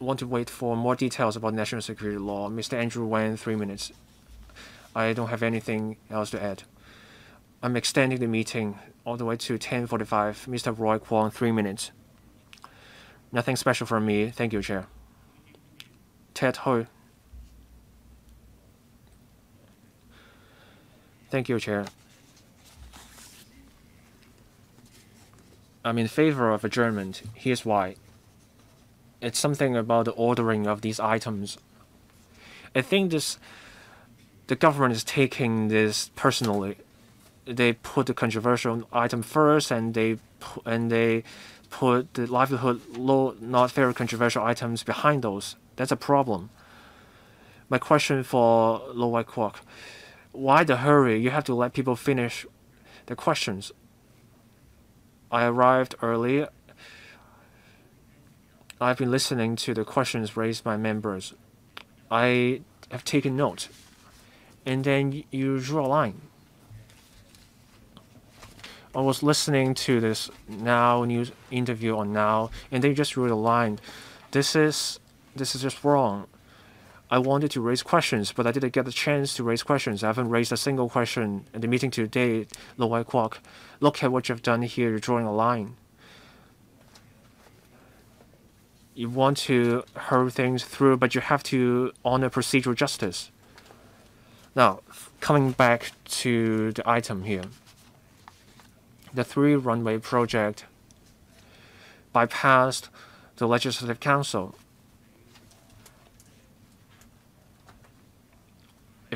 want to wait for more details about national security law. Mr. Andrew Wan, three minutes. I don't have anything else to add. I'm extending the meeting all the way to 10:45. Mr. Roy Kwong, three minutes. Nothing special from me. Thank you, Chair. Ted Hui. Thank you, Chair. I'm in favor of adjournment. Here's why. It's something about the ordering of these items. I think this the government is taking this personally. They put the controversial item first, and they and they put the livelihood low, not very controversial items behind those. That's a problem. My question for Lo Wai Kwok, why the hurry? You have to let people finish the questions. I arrived early. I've been listening to the questions raised by members. I have taken note. And then you draw a line. I was listening to this Now news interview on Now, and they just drew a line. This is this is just wrong. I wanted to raise questions, but I didn't get the chance to raise questions. I haven't raised a single question in the meeting today, Lo Wai Kwok. Look at what you've done here. You're drawing a line. You want to hurry things through, but you have to honor procedural justice. Now, coming back to the item here. The three runway project bypassed the Legislative Council.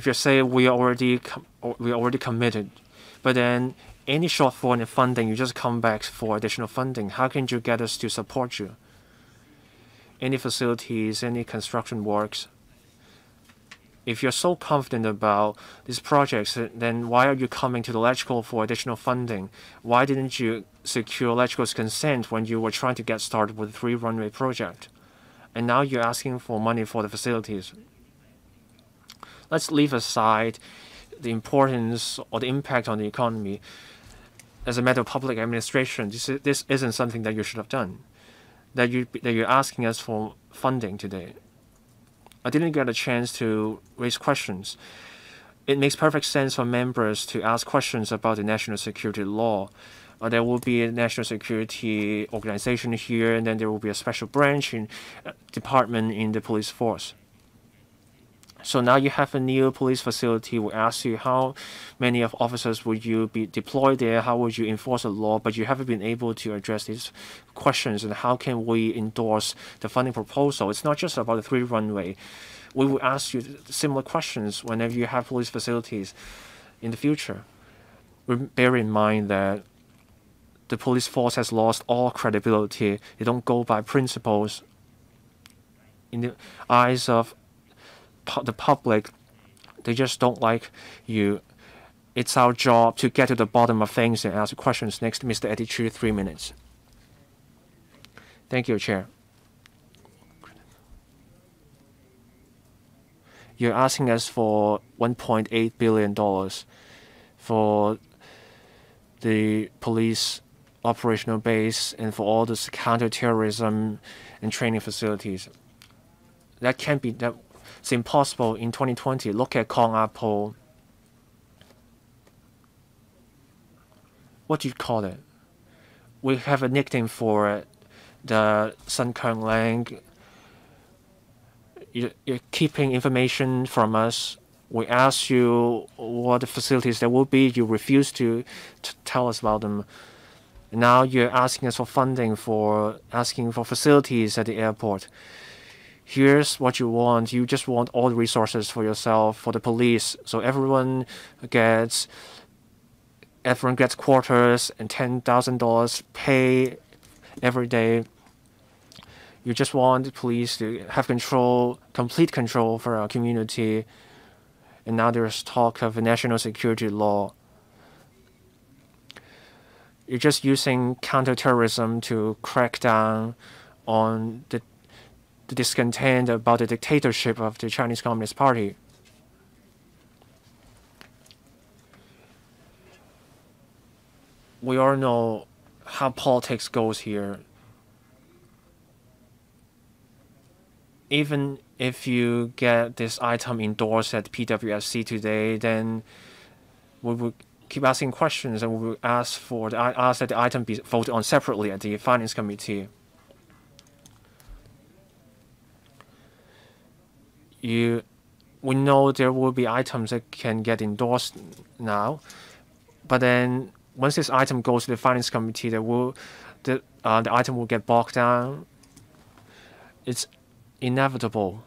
If you say we already we already committed, but then any shortfall in funding, you just come back for additional funding. How can you get us to support you? Any facilities, any construction works. If you're so confident about these projects, then why are you coming to the LegCo for additional funding? Why didn't you secure LegCo's consent when you were trying to get started with the three runway project? And now you're asking for money for the facilities. Let's leave aside the importance or the impact on the economy as a matter of public administration, this, this isn't something that you should have done. That you that you're asking us for funding today. I didn't get a chance to raise questions. It makes perfect sense for members to ask questions about the national security law. Uh, there will be a national security organization here, and then there will be a special branch in uh, department in the police force. So now you have a new police facility. We ask you how many of officers would you be deployed there? How would you enforce the law? But you haven't been able to address these questions. And how can we endorse the funding proposal? It's not just about the three runway. We will ask you similar questions whenever you have police facilities in the future. Bear in mind that the police force has lost all credibility. They don't go by principles. In the eyes of the public, they just don't like you. It's our job to get to the bottom of things and ask questions. Next, Mr. Eddie Chu, three minutes. Thank you, Chair. You're asking us for $1.8 billion for the police operational base and for all the counterterrorism and training facilities. That can't be that it's impossible in 2020. Look at Kong Apple. What do you call it? we have a nickname for it, the Sun Kung Lang. You, you're keeping information from us. We ask you what the facilities there will be. You refuse to, to tell us about them. Now you're asking us for funding for asking for facilities at the airport. Here's what you want. You just want all the resources for yourself, for the police, so everyone gets everyone gets quarters and ten thousand dollars pay every day. You just want the police to have control, complete control for our community. And now there's talk of a national security law. You're just using counterterrorism to crack down on the, the discontent about the dictatorship of the Chinese Communist Party. We all know how politics goes here. Even if you get this item endorsed at PWSC today, then we will keep asking questions and we will ask for the ask that the item be voted on separately at the finance committee. You, we know there will be items that can get endorsed now, but then once this item goes to the finance committee, will the uh, the item will get bogged down. It's inevitable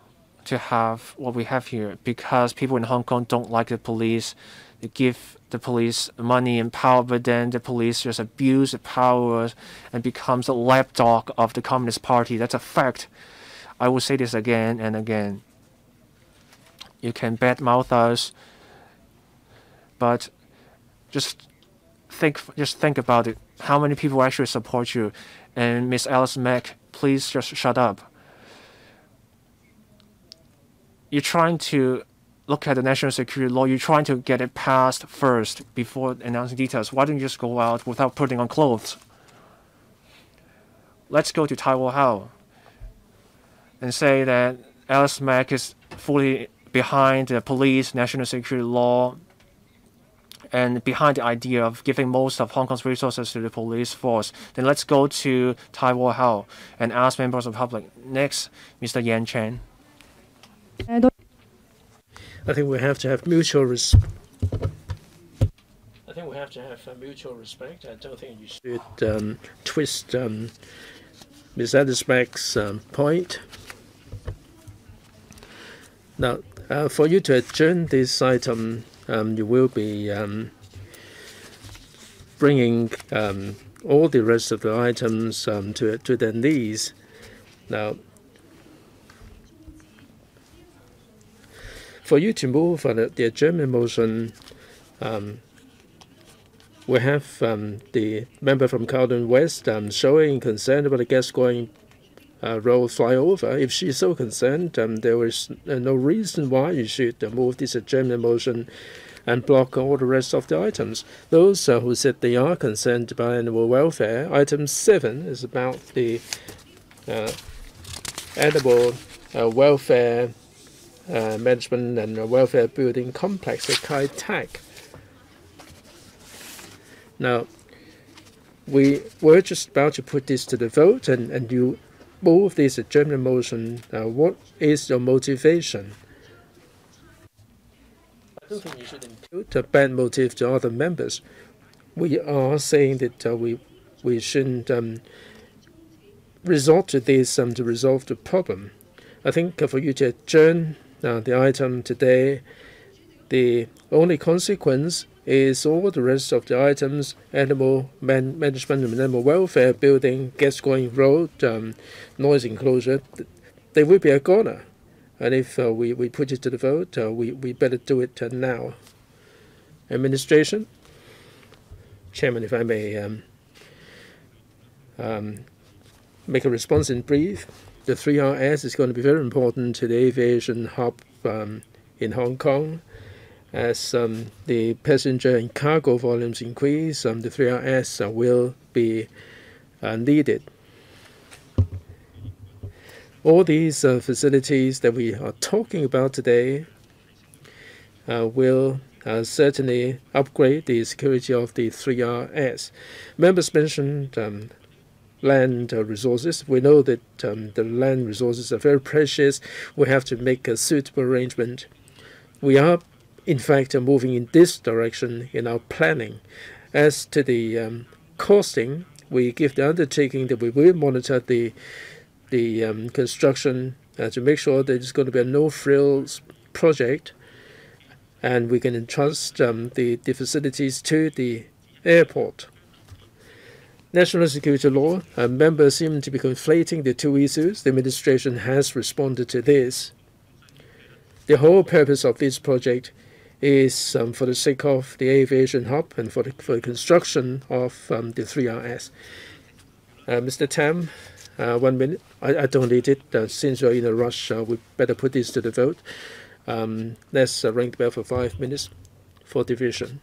to have what we have here because people in Hong Kong don't like the police. They give the police money and power, but then the police just abuse the power and becomes a lapdog of the Communist Party. That's a fact. I will say this again and again. You can badmouth us, but just think just think about it. How many people actually support you? And Miss Alice Mak, please just shut up. You're trying to look at the national security law, you're trying to get it passed first before announcing details. Why don't you just go out without putting on clothes? Let's go to Tai Wo Hau and say that Alice Mak is fully behind the police, national security law, and behind the idea of giving most of Hong Kong's resources to the police force. Then let's go to Tai Wo Hau and ask members of the public. Next, Mr. Yan Chen. I think we have to have mutual respect. I think we have to have uh, mutual respect. I don't think you should um, twist um, Ms. Adisbeck's um, point. Now, uh, for you to adjourn this item, um, you will be um, bringing um, all the rest of the items to to their knees. Now, for you to move on the, adjournment motion, um, we have um, the member from Kowloon West um, showing concern about the Gascoigne uh, road flyover. If she's so concerned, um, there is uh, no reason why you should move this adjournment motion and block all the rest of the items. Those uh, who said they are concerned about animal welfare, item 7 is about the uh, animal uh, welfare uh, management and welfare building complex at Kai Tak. Now, we were just about to put this to the vote, and, and you move this adjournment motion. Uh, what is your motivation? I don't think you should impute a bad motive to other members. We are saying that uh, we we shouldn't um, resort to this um, to resolve the problem. I think uh, for you to adjourn now, the item today, the only consequence is all the rest of the items, animal man management and animal welfare, building, Gascoigne road, um, noise enclosure, they will be a goner. And if uh, we, we put it to the vote, uh, we, we better do it uh, now. Administration? Chairman, if I may um, um, make a response in brief the 3RS is going to be very important to the aviation hub um, in Hong Kong. As um, the passenger and cargo volumes increase, um, the 3RS uh, will be uh, needed. All these uh, facilities that we are talking about today uh, will uh, certainly upgrade the security of the 3RS. Members mentioned um, land uh, resources. We know that um, the land resources are very precious. We have to make a suitable arrangement. We are, in fact, moving in this direction in our planning. As to the um, costing, we give the undertaking that we will monitor the the um, construction uh, to make sure that it's going to be a no frills project and we can entrust um, the, the facilities to the airport. National security law, uh, members seem to be conflating the two issues. The administration has responded to this. The whole purpose of this project is um, for the sake of the aviation hub and for the, for the construction of um, the 3RS. Uh, Mr. Tam, uh, one minute. I, I, don't need it. Uh, since you're in a rush, uh, we better put this to the vote. Um, let's uh, ring the bell for five minutes for division.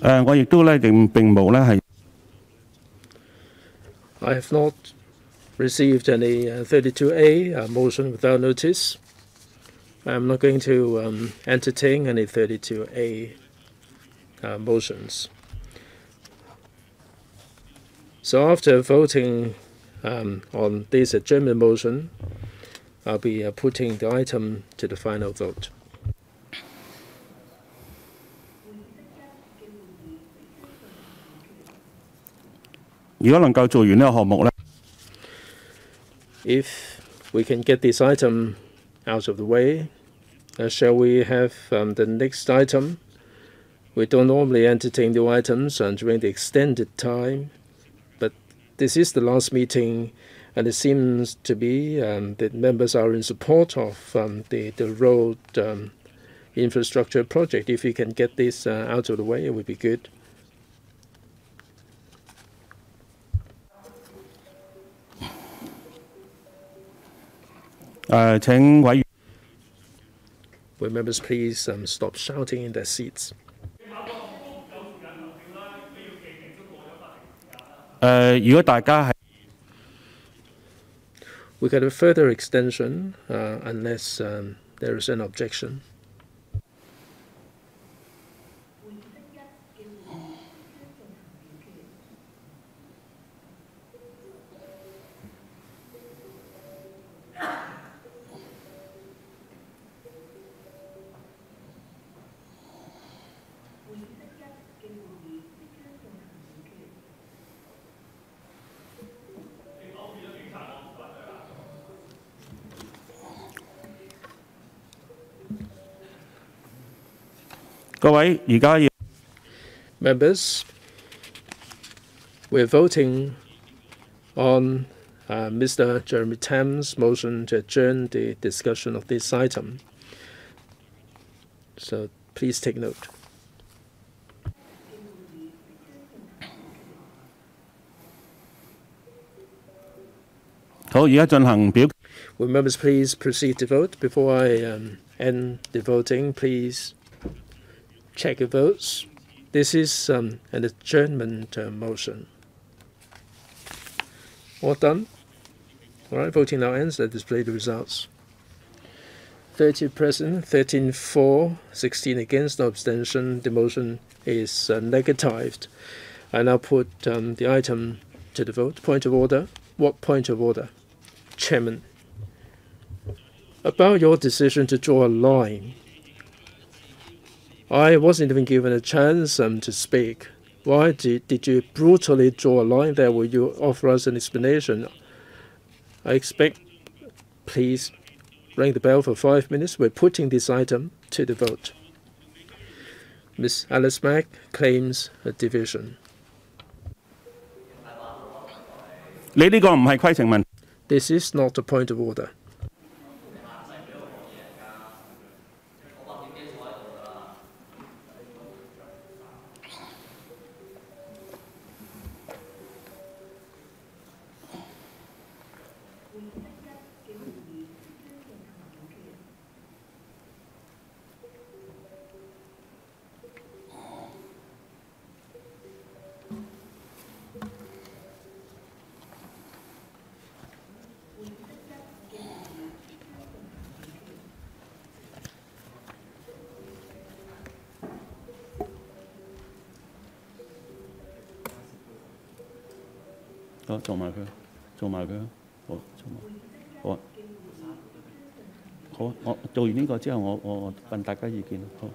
诶，我亦都咧并并冇咧系。I have not received any uh, 32A uh, motion without notice. I'm not going to um, entertain any 32A uh, motions. So after voting um, on this adjournment motion, I'll be uh, putting the item to the final vote. If we can get this item out of the way, uh, shall we have um, the next item? We don't normally entertain new items during the extended time, but this is the last meeting, and it seems to be um, that members are in support of um, the, the road infrastructure project. If we can get this uh, out of the way, it would be good. Uh, Will members please um, stop shouting in their seats? we get a further extension uh, unless um, there is an objection. 位而家要 Members, we're voting on uh, Mr. Jeremy Tam's motion to adjourn the discussion of this item. So please take note. 好，而家进行表 Will members please proceed to vote? Before I um, end the voting, please check your votes. This is um, an adjournment uh, motion. All done? All right, voting now ends. Let's display the results. 30 present, 13 for, 16 against, no abstention. The motion is uh, negatived. I now put um, the item to the vote. Point of order. What point of order? Chairman. About your decision to draw a line. I wasn't even given a chance um, to speak. Why did, did you brutally draw a line there? Will you offer us an explanation? I expect, please ring the bell for five minutes. We're putting this item to the vote. Ms. Alice Mak claims a division. This is not a point of order. 做完呢個之後，我我問大家意見，好。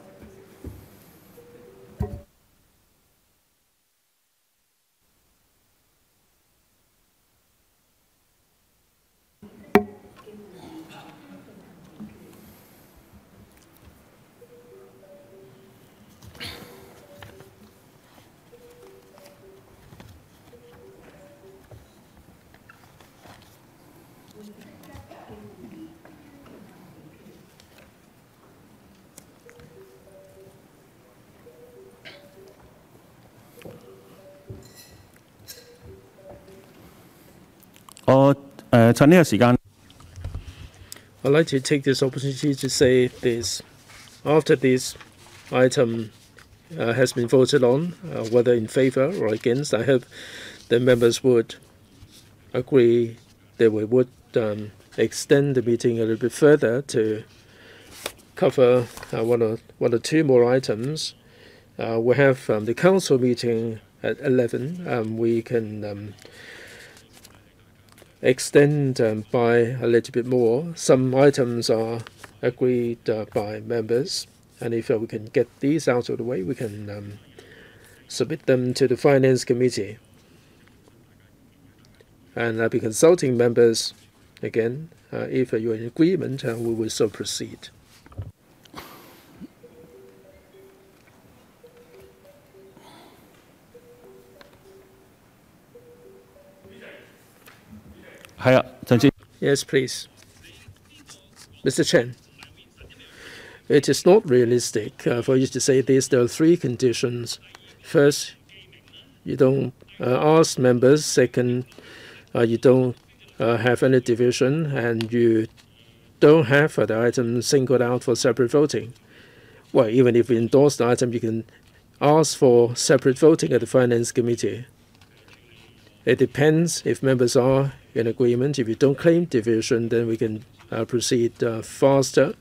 趁呢个时间 I'd like to take this opportunity to say this. After this item uh, has been voted on, uh, whether in favor or against, I hope the members would agree that we would um, extend the meeting a little bit further to cover uh, one or one or two more items. Uh, we have um, the council meeting at 11. Um, we can um, extend um, by a little bit more. Some items are agreed uh, by members, and if uh, we can get these out of the way, we can um, submit them to the Finance Committee. And I'll be consulting members again. Uh, if you're in agreement, we will so proceed. Yes, please. Mr. Chen. It is not realistic uh, for you to say this. There are three conditions. First, you don't uh, ask members. Second, uh, you don't uh, have any division, and you don't have the item singled out for separate voting. Well, even if you endorse the item, you can ask for separate voting at the Finance Committee. It depends if members are in agreement. If you don't claim division, then we can uh, proceed uh, faster.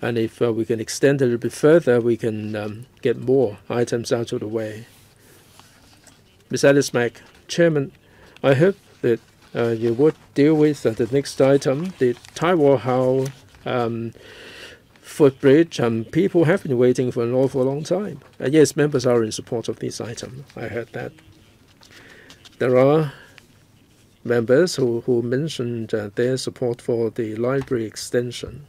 And if uh, we can extend a little bit further, we can um, get more items out of the way. Ms. Alice Mak, Chairman, I hope that uh, you would deal with uh, the next item, the Tai Wo Hau um, footbridge. Um, people have been waiting for an awful long time. Uh, yes, members are in support of this item. I heard that. There are members who, who mentioned uh, their support for the library extension.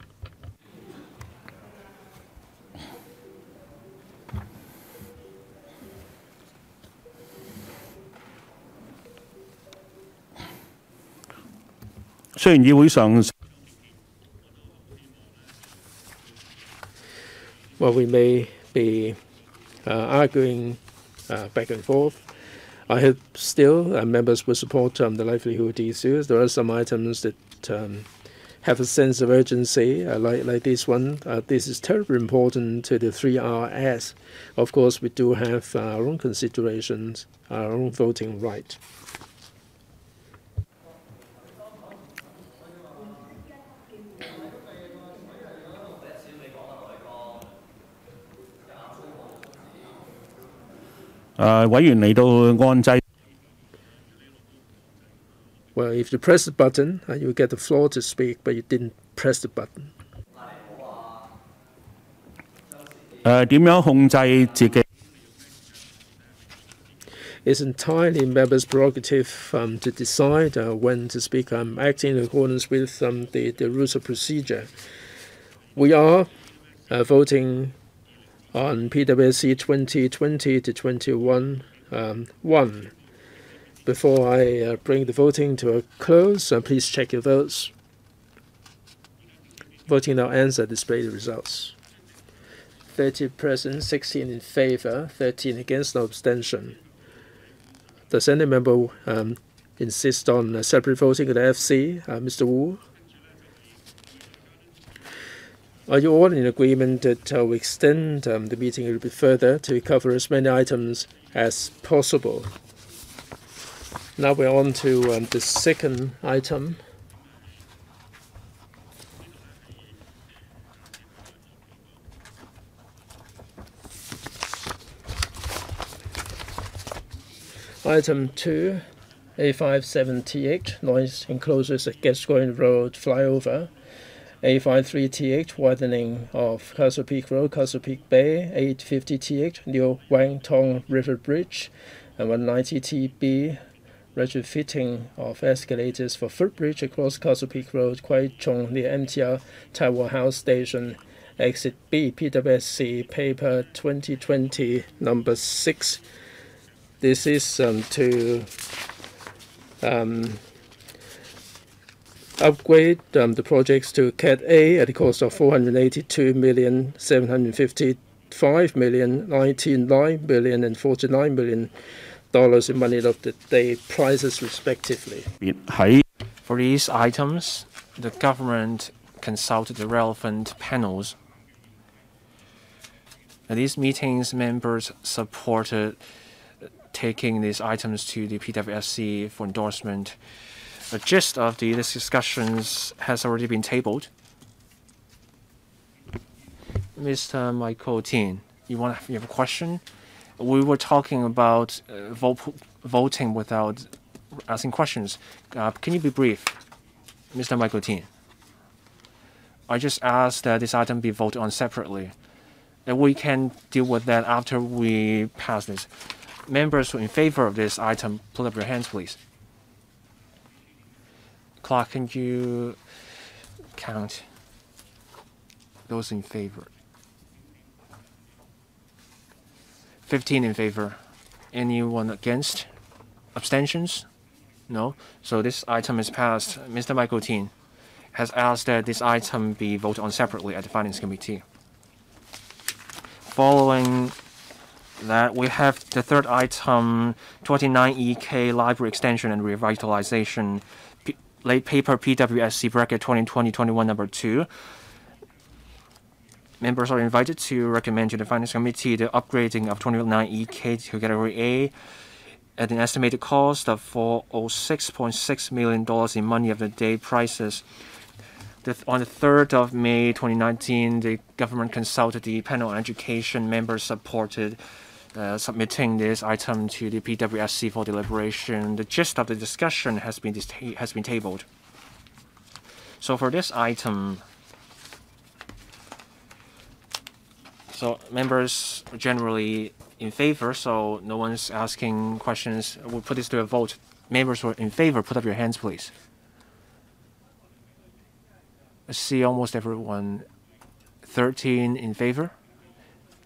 Well, we may be uh, arguing uh, back and forth I hope still uh, members will support um, the livelihood issues. There are some items that um, have a sense of urgency, uh, like, like this one. Uh, this is terribly important to the 3RS. Of course, we do have our own considerations, our own voting right. 诶委员嚟到按掣。Well, if you press the button, uh, you get the floor to speak, but you didn't press the button. 诶点样控制自己？It's entirely members' prerogative um, to decide uh, when to speak. I'm acting in accordance with um, the, the rules of procedure. We are uh, voting on PwC 2020 to 21 um, 1. Before I uh, bring the voting to a close, uh, please check your votes. Voting now ends. I display the results. 30 present, 16 in favor, 13 against, no abstention. Does any member um, insist on uh, separate voting at the FC? Uh, Mr. Wu? Are you all in agreement that uh, we extend um, the meeting a little bit further to cover as many items as possible? Now we're on to um, the second item. Item 2, A57TH, noise enclosures at Gascoigne Road flyover. A53TH widening of Castle Peak Road, Castle Peak Bay, 850TH New Wang Tong River Bridge, and 190TB retrofitting of escalators for footbridge across Castle Peak Road, Kwai Chung near MTR Tai Wo Hau Station. Exit B, PWSC, paper 2020, number 6. This is um, to um, upgrade um, the projects to Cat A at a cost of 482 million, 755 million, 99 billion, and 49 million dollars in money of the day prices respectively. For these items, the government consulted the relevant panels. At these meetings, members supported taking these items to the PWSC for endorsement. The gist of the discussions has already been tabled. Mr. Michael Tien, you want you have a question? We were talking about uh, vote, voting without asking questions. Uh, can you be brief, Mr. Michael Tien? I just asked that this item be voted on separately. And we can deal with that after we pass this. Members who are in favor of this item, put up your hands, please. Clerk, can you count those in favor? 15 in favor. Anyone against? Abstentions? No. So this item is passed. Mr. Michael Tien has asked that this item be voted on separately at the Finance Committee. Following that, we have the third item, 29EK Library Extension and Revitalization late paper PWSC bracket 2020-21 number 2. Members are invited to recommend to the Finance Committee the upgrading of 29EK to Category A at an estimated cost of $406.6 million in money of the day prices. On the 3rd of May 2019, the government consulted the panel on education. Members supported uh, submitting this item to the PWSC for deliberation. The gist of the discussion has been has been tabled. So for this item, so members are generally in favor, so no one's asking questions. We'll put this to a vote. Members who are in favor, put up your hands, please. I see almost everyone. 13 in favor.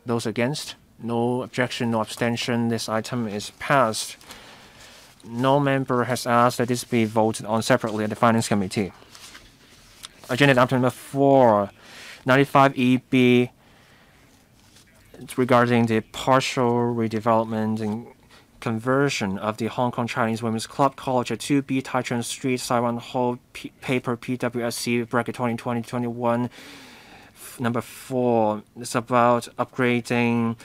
Those against? No objection, no abstention. This item is passed. No member has asked that this be voted on separately at the Finance Committee. Agenda item number four, 95EB, regarding the partial redevelopment and conversion of the Hong Kong Chinese Women's Club College at 2B Tai Cheong Street, Sai Wan Ho, P paper PWSC bracket 2020-21. Number four, it's about upgrading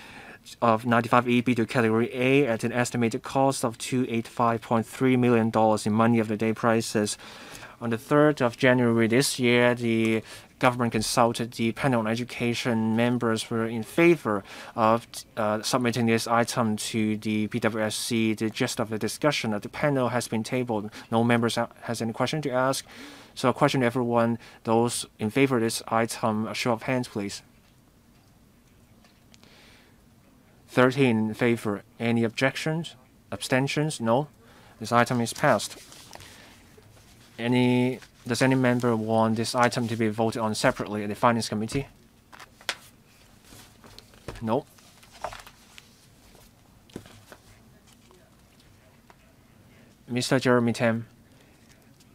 of 95 EB to Category A at an estimated cost of $285.3 million in money of the day prices. On the 3rd of January this year, the government consulted the panel on education. Members were in favor of uh, submitting this item to the PWSC. The gist of the discussion of the panel has been tabled. No members has any question to ask. So a question to everyone, those in favor of this item, a show of hands, please. 13 in favor. Any objections? Abstentions? No. This item is passed. Any does any member want this item to be voted on separately at the Finance Committee? No. Mr. Jeremy Tam,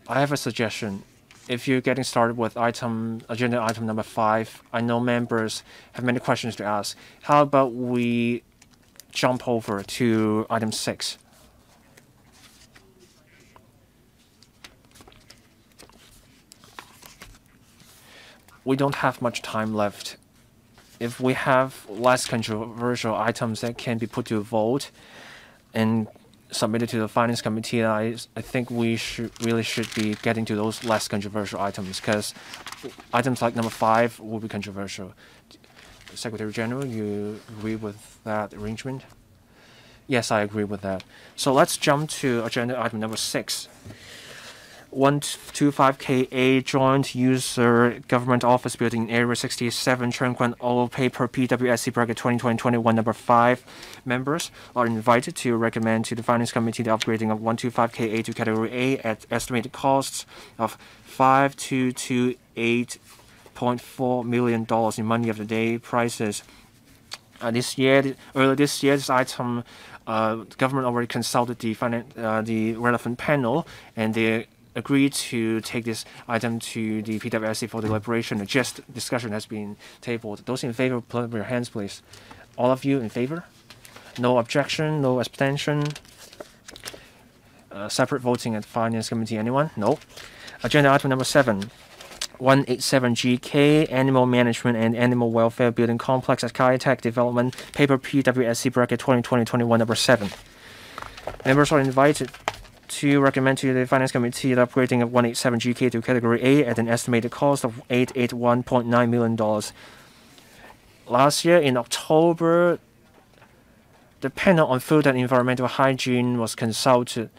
I have a suggestion. If you're getting started with item agenda item number five, I know members have many questions to ask. How about we jump over to item six? we don't have much time left. If we have less controversial items that can be put to a vote and submitted to the finance committee, I, I think we should really should be getting to those less controversial items because items like number five will be controversial. Secretary General, you agree with that arrangement? Yes, I agree with that. So let's jump to agenda item number six. 125KA Joint User Government Office Building Area 67 Tseung Kwan O Paper PWSC Bracket 2020-21 number 5 members are invited to recommend to the Finance Committee the upgrading of 125KA to Category A at estimated costs of $5228.4 million in money of the day prices. Uh, this year, earlier this year, this item, uh, the government already consulted the, uh, the relevant panel, and they agreed to take this item to the PWSC for deliberation. The just discussion has been tabled. Those in favor, put up your hands, please. All of you in favor? No objection, no abstention. Uh, separate voting at Finance Committee. Anyone? No. Agenda item number seven. 187GK Animal Management and Animal Welfare Building Complex at Kai Tak Development Paper PWSC bracket 2020-21 number 7. Members are invited to recommend to the Finance Committee the upgrading of 187GK to Category A at an estimated cost of $881.9 million. Last year in October, the panel on food and environmental hygiene was consulted.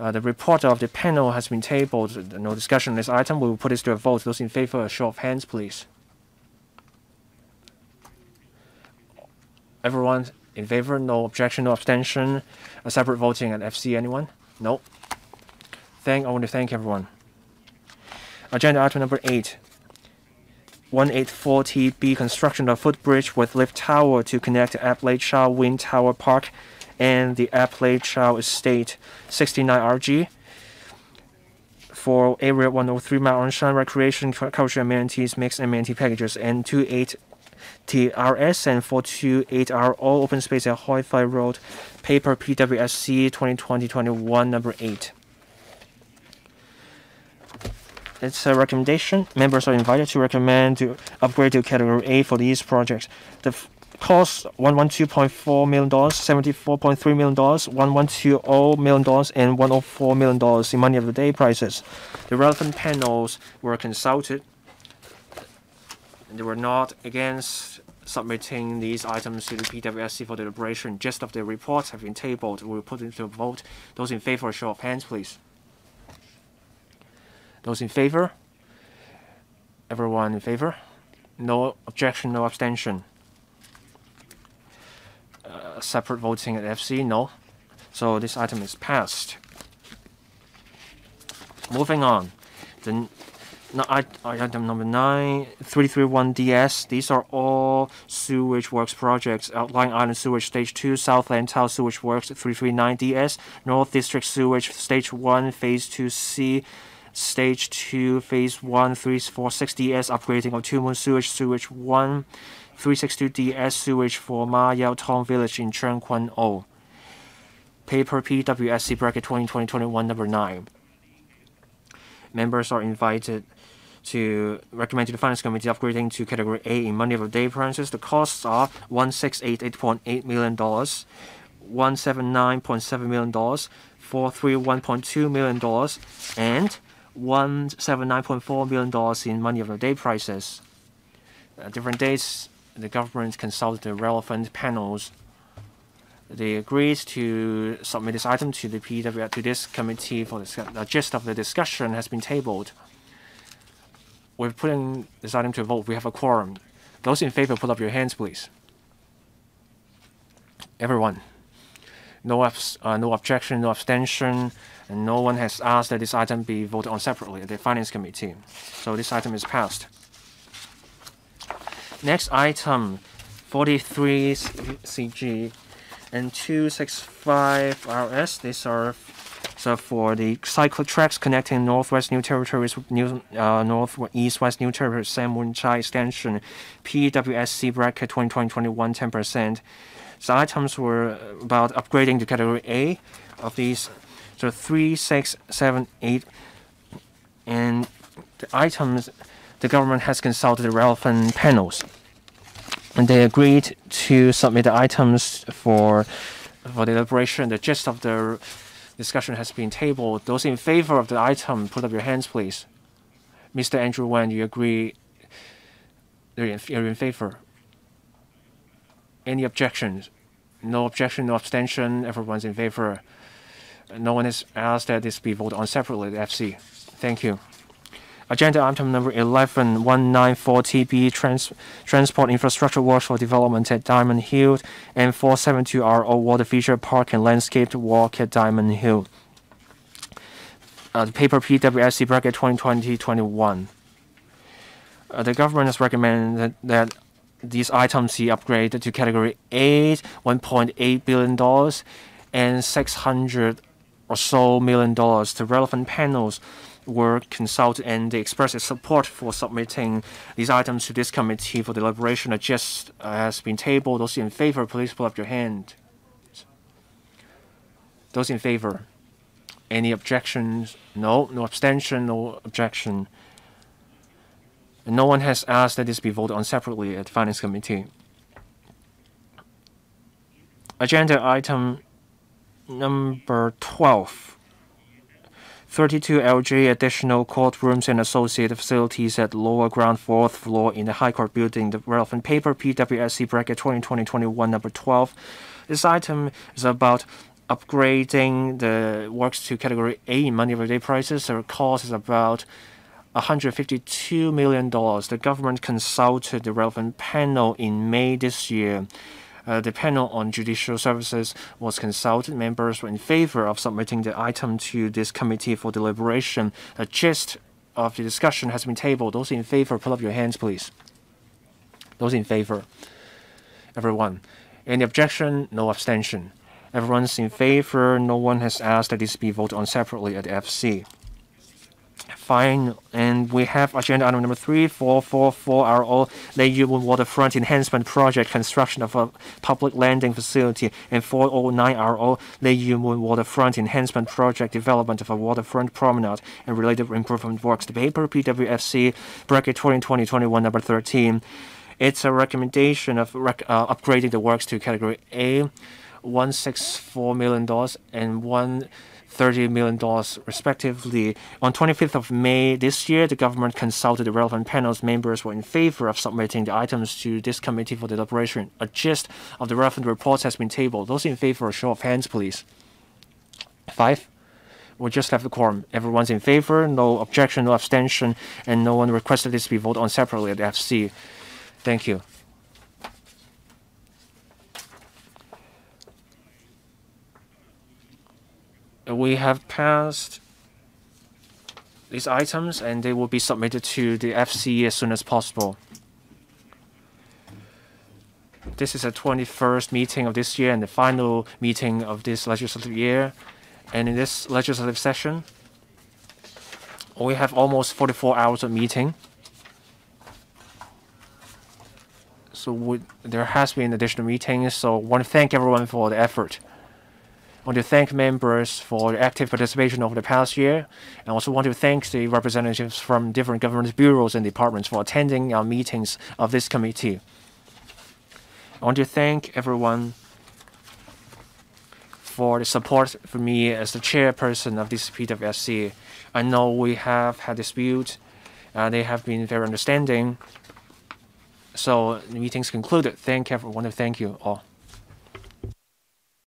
Uh, the report of the panel has been tabled. No discussion on this item. We will put this to a vote. Those in favor, a show of hands, please. Everyone in favor, no objection, no abstention. A separate voting at FC, anyone? No. Thank, I want to thank everyone. Agenda item number 8. 184TB construction of footbridge with lift tower to connect Ap Lei Wind Tower Park and the Ap Lei Estate 69RG for Area 103 Ma On Shan Recreation Culture Amenities Mixed Amenity Packages and 28 TRS and 428R all open space at Hoi Fai Road, paper PWSC 2020-21 number 8. It's a recommendation. Members are invited to recommend to upgrade to category A for these projects. The cost $112.4 million, $74.3 million, $1120 million, and $104 million in money of the day prices. The relevant panels were consulted. And they were not against submitting these items to the PWSC for deliberation. Just of the reports have been tabled. We will put it to a vote. Those in favor, show of hands, please. Those in favor? Everyone in favor? No objection, no abstention. Separate voting at FC? No. So this item is passed. Moving on. The no, item number nine, 331DS. These are all sewage works projects. Outlying Island Sewage Stage 2, South Lantau Sewage Works 339DS, North District Sewage Stage 1, Phase 2C, Stage 2, Phase 1, 346DS, upgrading of Tuen Mun Sewage, Sewage 1, 362DS, Sewage for Ma Yau Tong Village in Tseung Kwan O. Paper PWSC bracket 2020-21 number 9. Members are invited to recommend to the Finance Committee upgrading to Category A in money of the day prices. The costs are $1688.8 million, $179.7 million, $431.2 million, and $179.4 million in money of the day prices. At different dates, the government consulted the relevant panels. They agreed to submit this item to the PW to this committee for the gist of the discussion has been tabled. We're putting this item to a vote. We have a quorum. Those in favor, put up your hands, please. Everyone. No, uh, no objection, no abstention, and no one has asked that this item be voted on separately at the Finance Committee. So this item is passed. Next item, 43 CG and 265 RS. These are so for the cycle tracks connecting Northwest New Territories, New uh, West New Territories, Sam Muen Chai Extension, PWSC bracket 2020-21 10%. So items were about upgrading to category A of these. So three, six, seven, eight, and the items the government has consulted the relevant panels, and they agreed to submit the items for for deliberation. The gist of the discussion has been tabled. Those in favor of the item, put up your hands, please. Mr. Andrew Wan, you agree? You're in, you're in favor. Any objections? No objection, no abstention. Everyone's in favor. No one has asked that this be voted on separately at FC. Thank you. Agenda item number 11, 194TB trans, Transport Infrastructure Works for Development at Diamond Hill and 472RO Water Feature Park and Landscaped Walk at Diamond Hill. Uh, the paper PWSC bracket 2020-21. Uh, the government has recommended that these items be upgraded to category 8, $1.8 billion, and 600 or so million dollars. The relevant panels were consulted and they expressed their support for submitting these items to this committee for deliberation. It just uh, has been tabled. Those in favor, please put up your hand. Those in favor. Any objections? No. No abstention. No objection. No one has asked that this be voted on separately at the Finance Committee. Agenda item number 12. 32 LJ additional courtrooms and associated facilities at lower ground fourth floor in the High Court building. The relevant paper PWSC bracket 2020-21 number 12. This item is about upgrading the works to category A in money day prices. The cost is about $152 million. The government consulted the relevant panel in May this year. Uh, the panel on judicial services was consulted. Members were in favor of submitting the item to this committee for deliberation. A gist of the discussion has been tabled. Those in favor, put up your hands, please. Those in favor. Everyone. Any objection? No abstention. Everyone's in favor. No one has asked that this be voted on separately at FC fine. And we have agenda item number three, four, four, four RO Lei Yue-Mun Waterfront Enhancement Project, construction of a public landing facility, and 409 RO Lei Yue-Mun Waterfront Enhancement Project, development of a waterfront promenade and related improvement works. The paper PWSC bracket 2020-21 number 13 It's a recommendation of rec uh, upgrading the works to category A, $164 million and $130 million respectively. On 25th of May this year, the government consulted the relevant panels. Members were in favor of submitting the items to this committee for deliberation. A gist of the relevant reports has been tabled. Those in favor, show of hands, please. Five. We'll just have the quorum. Everyone's in favor, no objection, no abstention, and no one requested this be voted on separately at the FC. Thank you. We have passed these items and they will be submitted to the FC as soon as possible. This is the 21st meeting of this year and the final meeting of this legislative year. And in this legislative session, we have almost 44 hours of meeting. So we, there has been additional meetings. So I want to thank everyone for the effort. I want to thank members for the active participation over the past year. I also want to thank the representatives from different government bureaus and departments for attending our meetings of this committee. I want to thank everyone for the support for me as the chairperson of this PWSC. I know we have had disputes. Uh, they have been very understanding. So the meeting's concluded. Thank everyone. Thank you all.